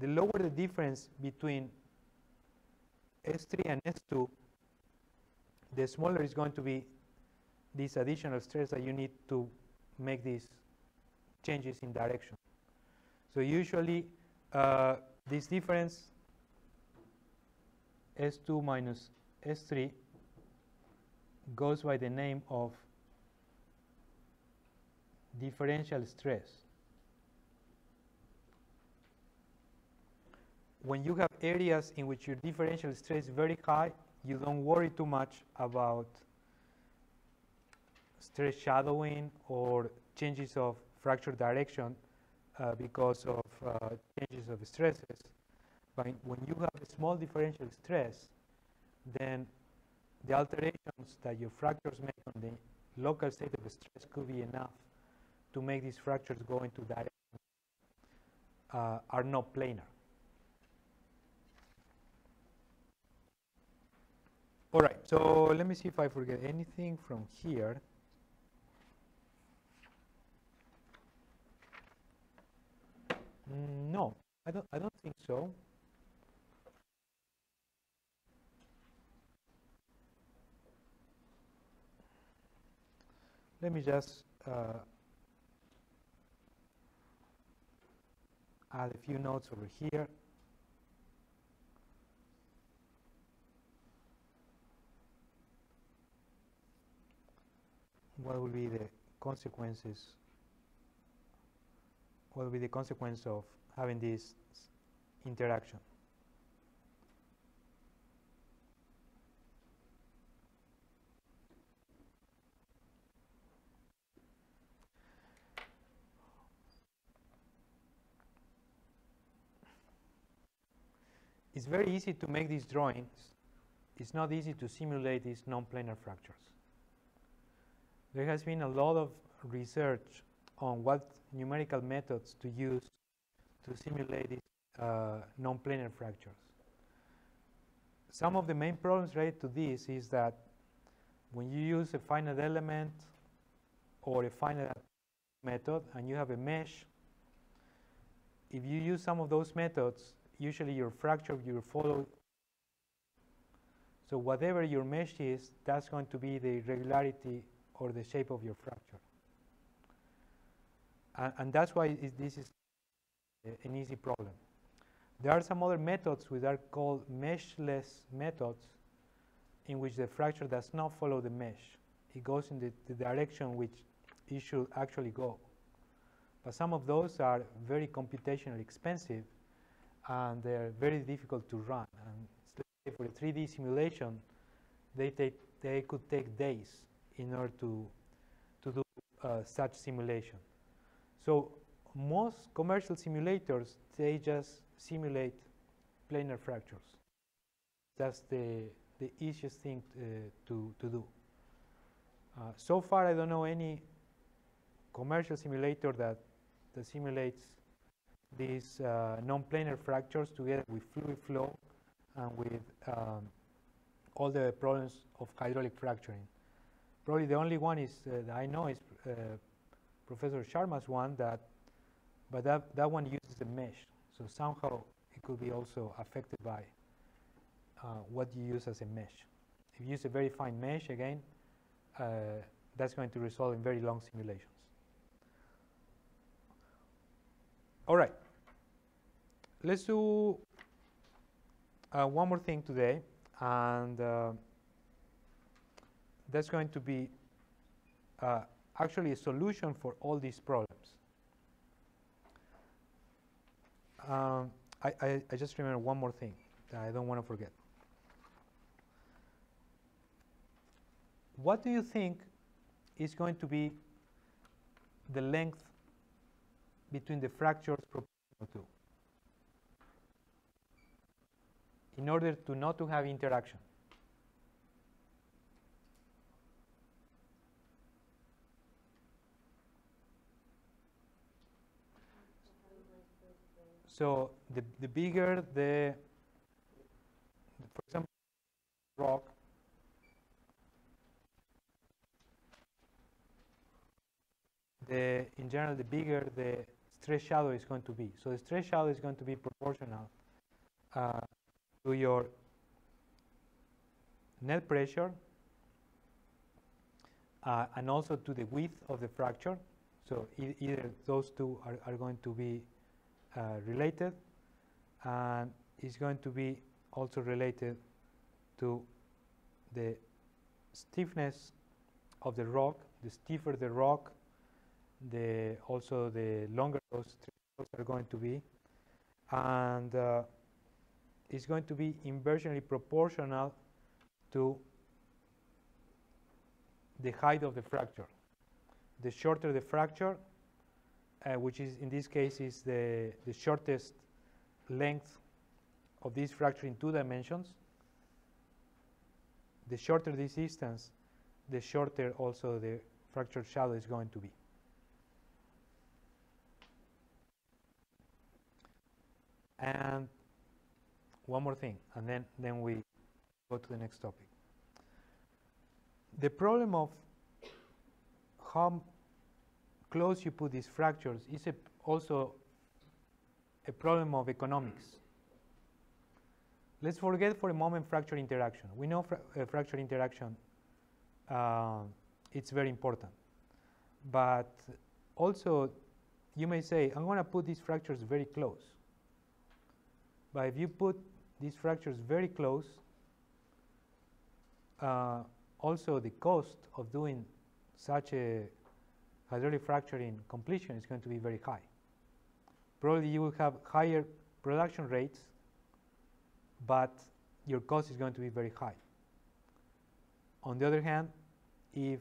the lower the difference between S3 and S2, the smaller is going to be this additional stress that you need to make these changes in direction. So usually uh, this difference S2 minus S3 goes by the name of differential stress. When you have areas in which your differential stress is very high, you don't worry too much about stress shadowing or changes of fracture direction uh, because of uh, changes of stresses. But when you have a small differential stress, then the alterations that your fractures make on the local state of stress could be enough to make these fractures go into directions uh, are not planar. All right, so let me see if I forget anything from here. Mm, no, I don't. I don't think so. Let me just uh, add a few notes over here. What will be the consequences? What will be the consequence of having this interaction? It's very easy to make these drawings. It's not easy to simulate these non-planar fractures. There has been a lot of research on what numerical methods to use to simulate these uh, non-planar fractures. Some of the main problems related to this is that when you use a finite element or a finite method and you have a mesh, if you use some of those methods, usually your fracture will follow. So whatever your mesh is, that's going to be the regularity or the shape of your fracture. And, and that's why this is an easy problem. There are some other methods which are called meshless methods in which the fracture does not follow the mesh. It goes in the, the direction which it should actually go. But some of those are very computationally expensive and they're very difficult to run. And for a 3D simulation, they, take, they could take days in order to, to do uh, such simulation. So most commercial simulators, they just simulate planar fractures. That's the, the easiest thing uh, to, to do. Uh, so far, I don't know any commercial simulator that, that simulates these uh, non-planar fractures together with fluid flow and with um, all the problems of hydraulic fracturing. Probably the only one is uh, that I know is uh, Professor Sharma's one that, but that, that one uses a mesh. So somehow it could be also affected by uh, what you use as a mesh. If you use a very fine mesh, again, uh, that's going to result in very long simulations. All right let's do uh, one more thing today, and uh, that's going to be uh, actually a solution for all these problems. Um, I, I, I just remember one more thing that I don't want to forget. What do you think is going to be the length between the fractures proportional to? in order to not to have interaction. So the, the bigger the, for example, rock, the, in general, the bigger the stress shadow is going to be. So the stress shadow is going to be proportional uh, to your net pressure uh, and also to the width of the fracture. So e either those two are, are going to be related and is going to be also related to the stiffness of the rock. The stiffer the rock, the also the longer those triangles are going to be, and uh, it's going to be inversely proportional to the height of the fracture. The shorter the fracture, uh, which is in this case is the, the shortest length of this fracture in two dimensions, the shorter this distance, the shorter also the fracture shadow is going to be. And one more thing, and then, then we go to the next topic. The problem of how close you put these fractures is a, also a problem of economics. Let's forget for a moment fracture interaction. We know fra uh, fracture interaction, uh, it's very important. But also, you may say, I'm going to put these fractures very close. But if you put these fractures very close, uh, also the cost of doing such a hydraulic fracturing completion is going to be very high. Probably you will have higher production rates, but your cost is going to be very high. On the other hand, if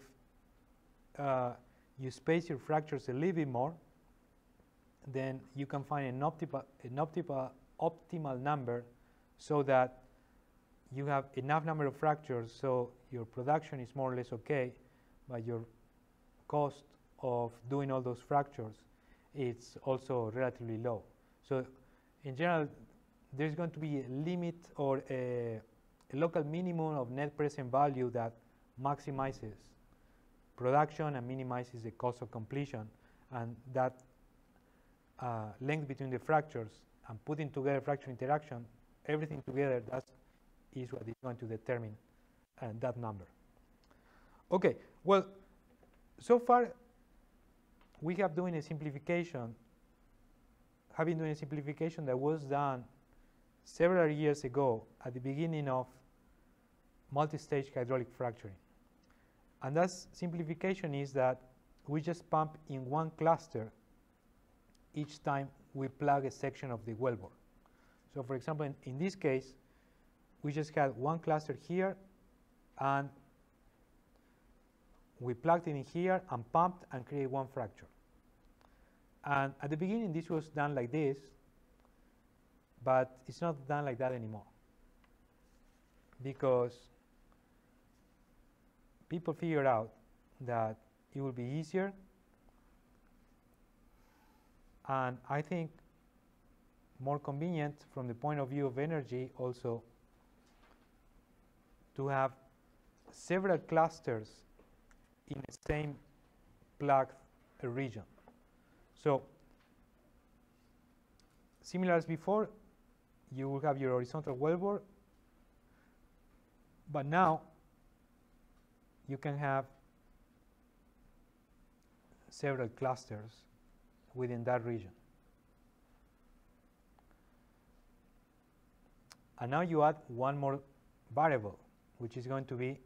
uh, you space your fractures a little bit more, then you can find an an optimal number so that you have enough number of fractures so your production is more or less okay, but your cost of doing all those fractures it's also relatively low. So in general, there's going to be a limit or a, a local minimum of net present value that maximizes production and minimizes the cost of completion. And that uh, length between the fractures and putting together fracture interaction, everything together, that is what is going to determine uh, that number. Okay, well, so far we have doing a simplification, have been doing a simplification that was done several years ago at the beginning of multi-stage hydraulic fracturing. And that simplification is that we just pump in one cluster each time we plug a section of the wellbore. So for example, in, in this case, we just had one cluster here and we plugged it in here and pumped and created one fracture. And at the beginning, this was done like this, but it's not done like that anymore. Because people figured out that it will be easier. And I think more convenient from the point of view of energy also to have several clusters in the same plugged region. So similar as before, you will have your horizontal wellbore, but now you can have several clusters within that region. And now you add one more variable, which is going to be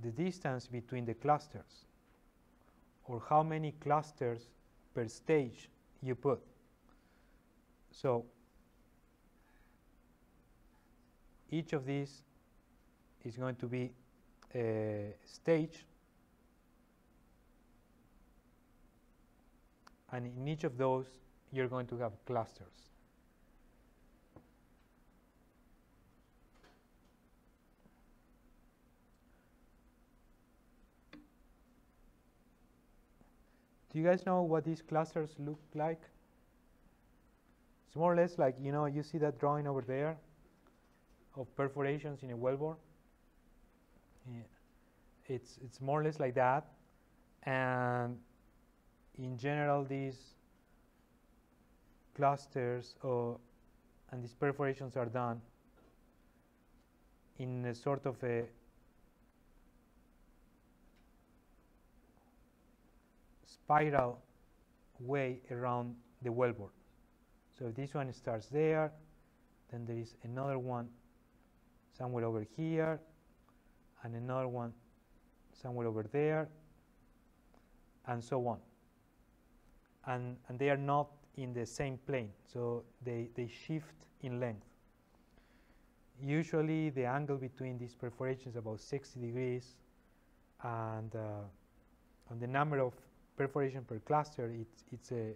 the distance between the clusters or how many clusters per stage you put. So each of these is going to be a stage and in each of those you're going to have clusters. Do you guys know what these clusters look like? It's more or less like, you know, you see that drawing over there of perforations in a wellbore? Yeah. It's, it's more or less like that. And in general, these clusters or, and these perforations are done in a sort of a spiral way around the wellbore. So if this one starts there, then there is another one somewhere over here, and another one somewhere over there, and so on. And, and they are not in the same plane, so they, they shift in length. Usually the angle between these perforations is about 60 degrees, and uh, on the number of perforation per cluster, it's, it's a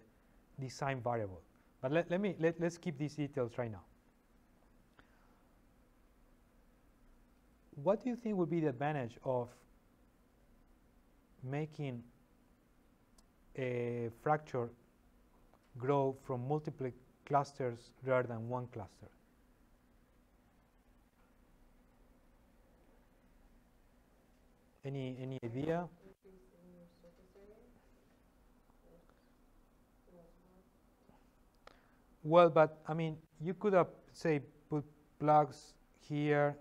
design variable. But let, let me, let, let's keep these details right now. What do you think would be the advantage of making a fracture grow from multiple clusters rather than one cluster? Any, any idea? Well, but I mean, you could have, say, put plugs here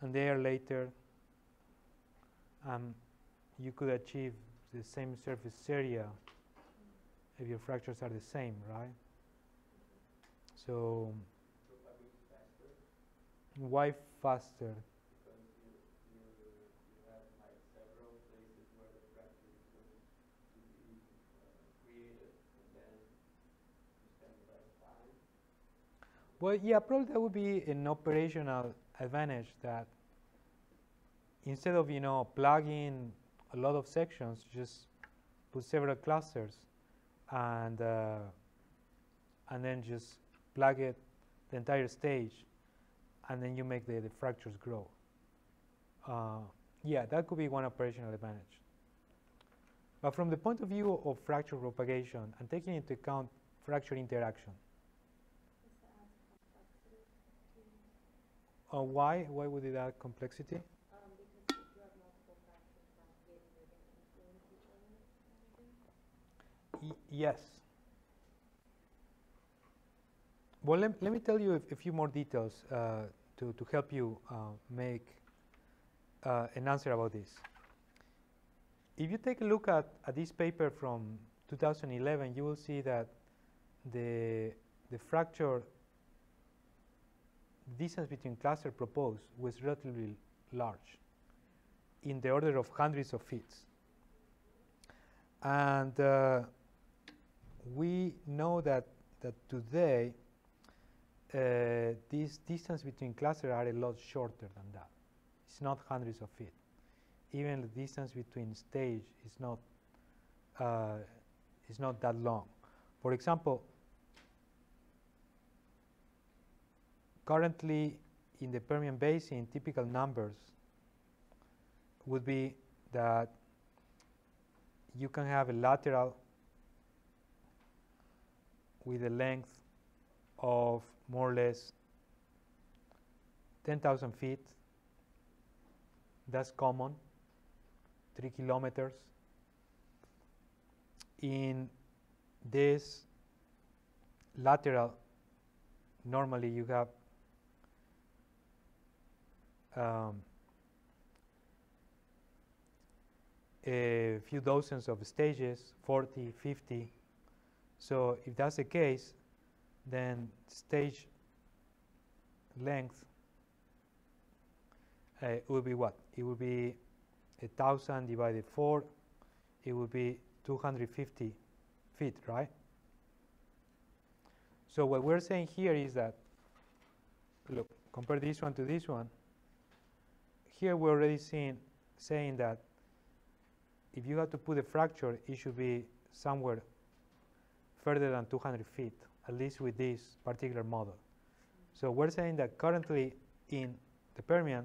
and there later. Um, you could achieve the same surface area if your fractures are the same, right? So, why faster? Well, yeah, probably that would be an operational advantage that instead of, you know, plugging a lot of sections, just put several clusters and, uh, and then just plug it the entire stage and then you make the, the fractures grow. Uh, yeah, that could be one operational advantage. But from the point of view of fracture propagation and taking into account fracture interaction, Uh, why? Why would it add complexity? Yes. Well, let, let me tell you a, a few more details uh, to, to help you uh, make uh, an answer about this. If you take a look at, at this paper from 2011, you will see that the, the fracture distance between clusters proposed was relatively large, in the order of hundreds of feet. And uh, we know that, that today, uh, this distance between clusters are a lot shorter than that. It's not hundreds of feet. Even the distance between stage is not, uh, is not that long. For example, currently in the Permian Basin, typical numbers would be that you can have a lateral with a length of more or less 10,000 feet. That's common, 3 kilometers. In this lateral, normally you have um, a few dozens of stages, 40, 50. So if that's the case, then stage length uh, will be what? It will be a thousand divided four. It will be 250 feet, right? So what we're saying here is that, look, compare this one to this one here we're already seeing, saying that if you have to put a fracture, it should be somewhere further than 200 feet, at least with this particular model. So we're saying that currently in the Permian,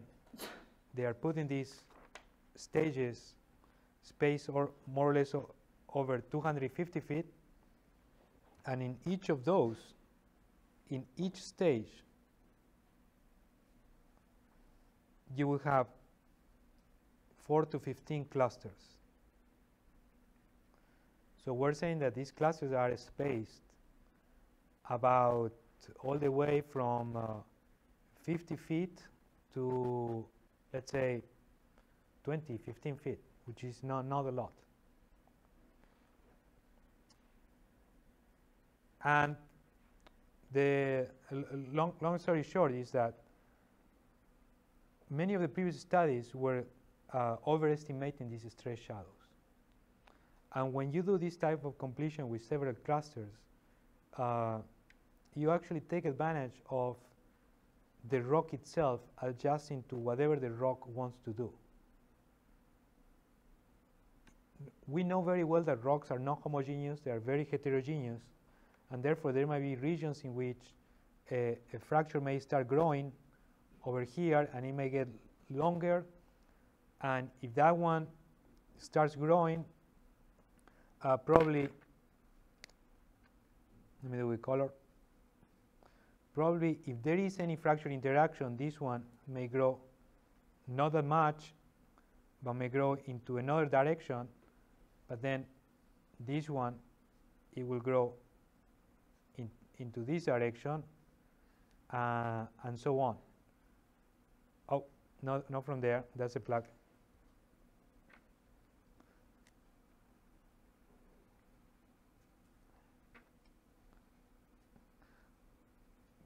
they are putting these stages space or more or less over 250 feet. And in each of those, in each stage, you will have 4 to 15 clusters. So we're saying that these clusters are spaced about all the way from uh, 50 feet to, let's say, 20, 15 feet, which is not, not a lot. And the long, long story short is that many of the previous studies were uh, overestimating these stress shadows. And when you do this type of completion with several clusters, uh, you actually take advantage of the rock itself adjusting to whatever the rock wants to do. We know very well that rocks are not homogeneous, they are very heterogeneous, and therefore there might be regions in which a, a fracture may start growing over here and it may get longer, and if that one starts growing, uh, probably, let me do with color, probably if there is any fracture interaction, this one may grow not that much, but may grow into another direction, but then this one, it will grow in, into this direction, uh, and so on. Oh, no, not from there, that's a plug.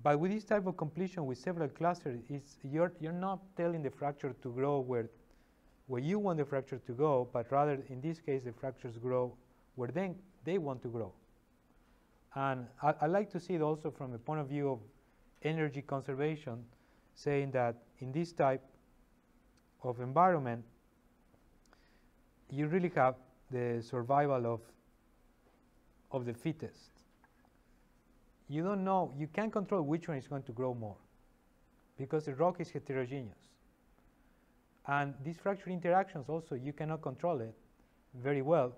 But with this type of completion with several clusters, you're, you're not telling the fracture to grow where, where you want the fracture to go, but rather in this case the fractures grow where they, they want to grow. And I, I like to see it also from the point of view of energy conservation, saying that in this type of environment, you really have the survival of, of the fittest you don't know, you can't control which one is going to grow more because the rock is heterogeneous. And these fracture interactions also, you cannot control it very well.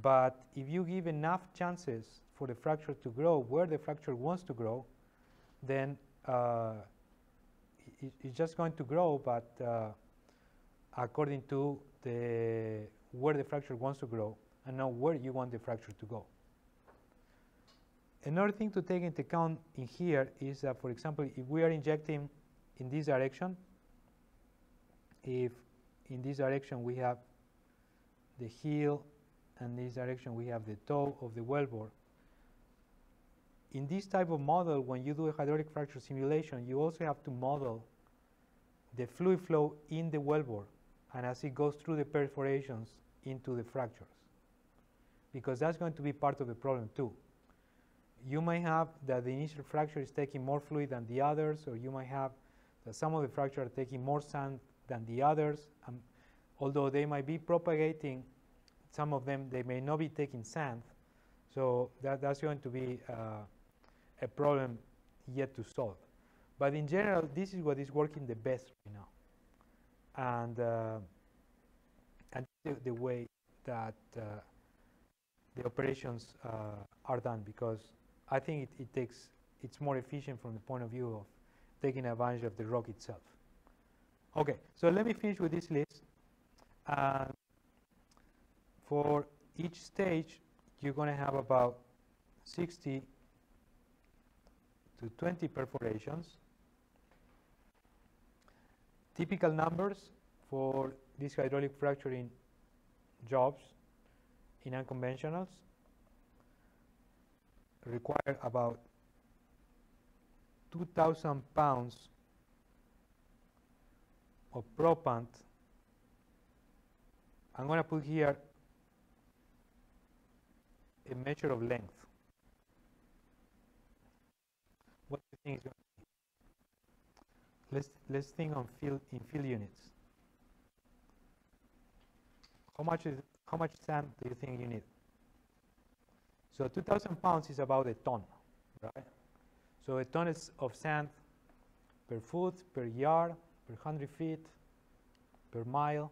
But if you give enough chances for the fracture to grow where the fracture wants to grow, then uh, it, it's just going to grow, but uh, according to the where the fracture wants to grow and not where you want the fracture to go. Another thing to take into account in here is that, for example, if we are injecting in this direction, if in this direction we have the heel and this direction we have the toe of the wellbore, in this type of model, when you do a hydraulic fracture simulation, you also have to model the fluid flow in the wellbore and as it goes through the perforations into the fractures because that's going to be part of the problem too you might have that the initial fracture is taking more fluid than the others, or you might have that some of the fractures are taking more sand than the others. Um, although they might be propagating, some of them, they may not be taking sand. So that, that's going to be uh, a problem yet to solve. But in general, this is what is working the best right now. And, uh, and the, the, way that uh, the operations uh, are done because I think it, it takes, it's more efficient from the point of view of taking advantage of the rock itself. Okay, so let me finish with this list. Uh, for each stage, you're going to have about 60 to 20 perforations. Typical numbers for these hydraulic fracturing jobs in unconventionals require about 2,000 pounds of proppant. I'm going to put here a measure of length. What do you think is going? Let's, let's think on field, in field units. How much, is, how much sand do you think you need? So 2,000 pounds is about a ton, right? So a ton is of sand per foot, per yard, per 100 feet, per mile.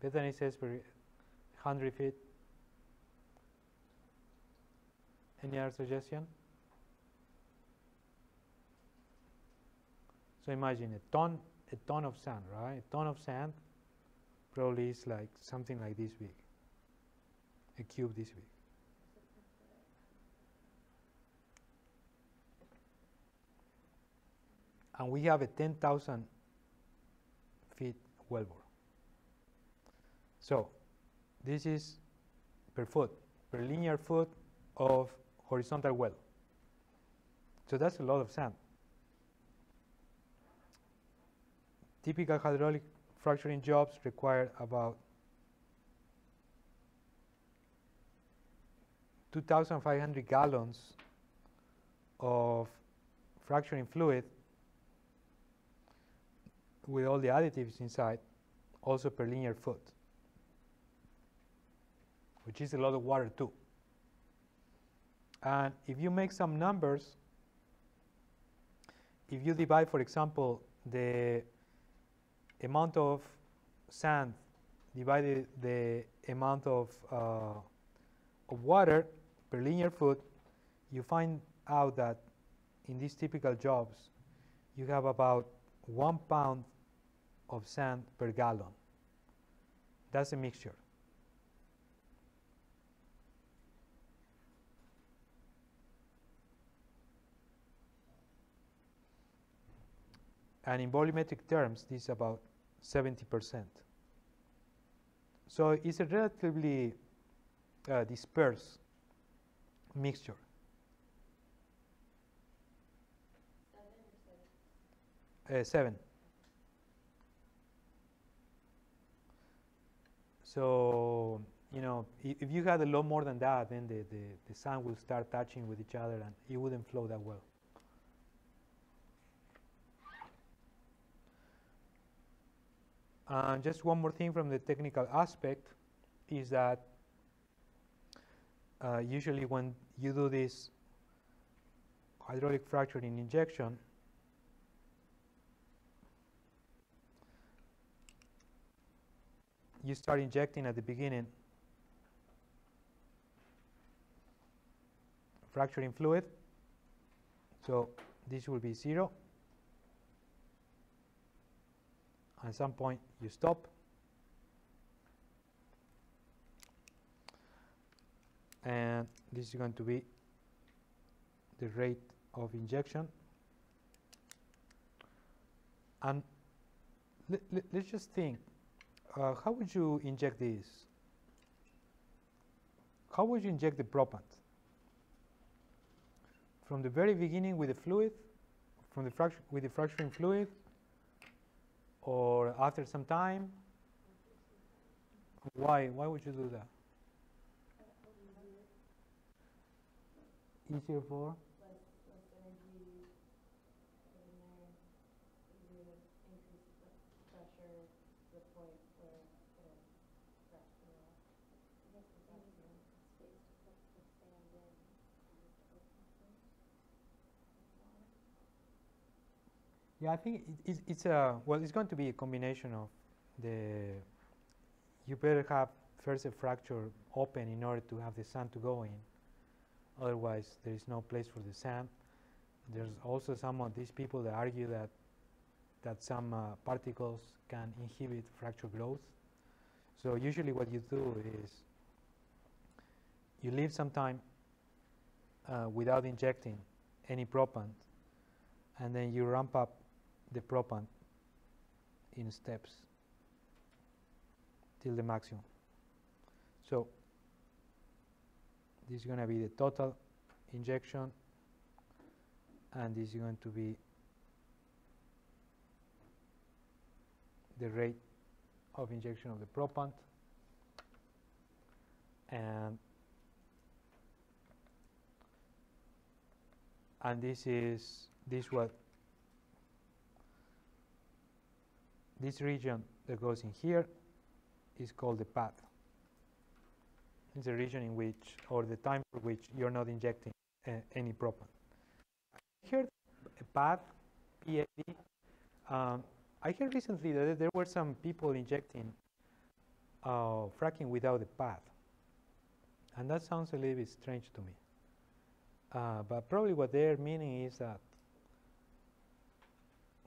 Bethany says per 100 feet. Any other suggestion? So imagine a ton, a ton of sand, right? A ton of sand probably is like something like this big, a cube this big. And we have a 10,000 feet wellbore. So this is per foot, per linear foot of horizontal well. So that's a lot of sand. Typical hydraulic fracturing jobs require about 2,500 gallons of fracturing fluid with all the additives inside, also per linear foot, which is a lot of water too. And if you make some numbers, if you divide, for example, the amount of sand divided the amount of, uh, of water per linear foot, you find out that in these typical jobs, you have about one pound of sand per gallon. That's a mixture. And in volumetric terms, this is about 70%. So it's a relatively uh, dispersed mixture. Uh, seven. So, you know, if you had a lot more than that, then the, the, the sand will start touching with each other and it wouldn't flow that well. And just one more thing from the technical aspect is that uh, usually when you do this hydraulic fracturing injection, you start injecting at the beginning fracturing fluid. So this will be zero. At some point you stop. And this is going to be the rate of injection. And let, let's just think uh, how would you inject this? How would you inject the proppant? From the very beginning with the fluid, from the fraction with the fracturing fluid, or after some time? Why? Why would you do that? Easier for? Yeah, I think it, it, it's a well. It's going to be a combination of the. You better have first a fracture open in order to have the sand to go in. Otherwise, there is no place for the sand. There's also some of these people that argue that that some uh, particles can inhibit fracture growth. So usually, what you do is you leave some time uh, without injecting any proppant, and then you ramp up the proppant in steps till the maximum. So this is going to be the total injection and this is going to be the rate of injection of the proppant and and this is this what this region that goes in here is called the pad. It's a region in which, or the time for which you're not injecting uh, any proppant. Here, a path, PAD. Um, I heard recently that there were some people injecting uh, fracking without a pad. And that sounds a little bit strange to me. Uh, but probably what they're meaning is that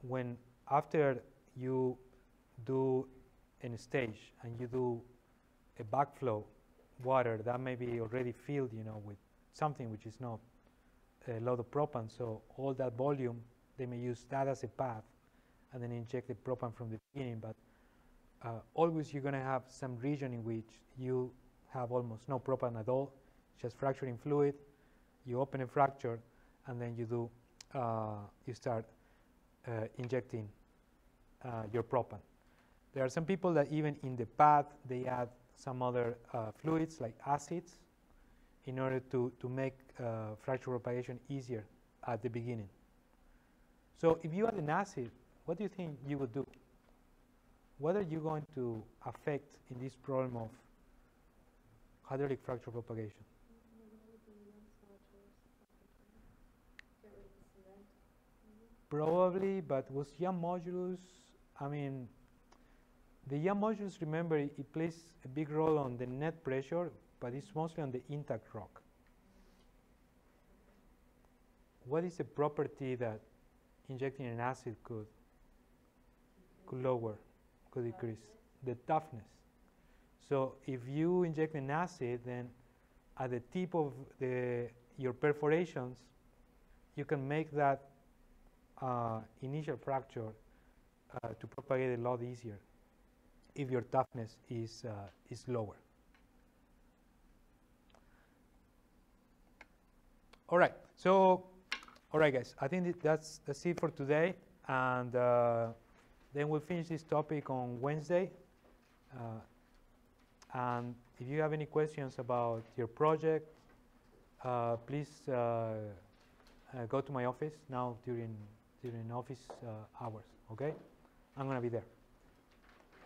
when after you do in a stage and you do a backflow water that may be already filled, you know, with something which is not a lot of proppant, so all that volume, they may use that as a pad and then inject the proppant from the beginning. But uh, always you're going to have some region in which you have almost no proppant at all, just fracturing fluid. You open a fracture, and then you do uh, you start uh, injecting uh, your proppant. There are some people that even in the pad they add some other uh, fluids like acids in order to, to make uh, fracture propagation easier at the beginning. So if you add an acid, what do you think you would do? What are you going to affect in this problem of hydraulic fracture propagation? Probably, but was Young modulus, I mean, the Young modulus, remember, it, plays a big role on the net pressure, but it's mostly on the intact rock. What is a property that injecting an acid could could lower, could decrease? The toughness. So if you inject an acid, then at the tip of the your perforations, you can make that uh, initial fracture uh, to propagate a lot easier if your toughness is uh, is lower. All right, so all right, guys. I think that's that's it for today, and uh, then we'll finish this topic on Wednesday. Uh, and if you have any questions about your project, uh, please uh, go to my office now during during office hours. Okay, I'm gonna be there.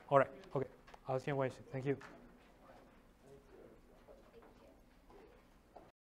All right. Okay. I'll see you on Wednesday. Thank you.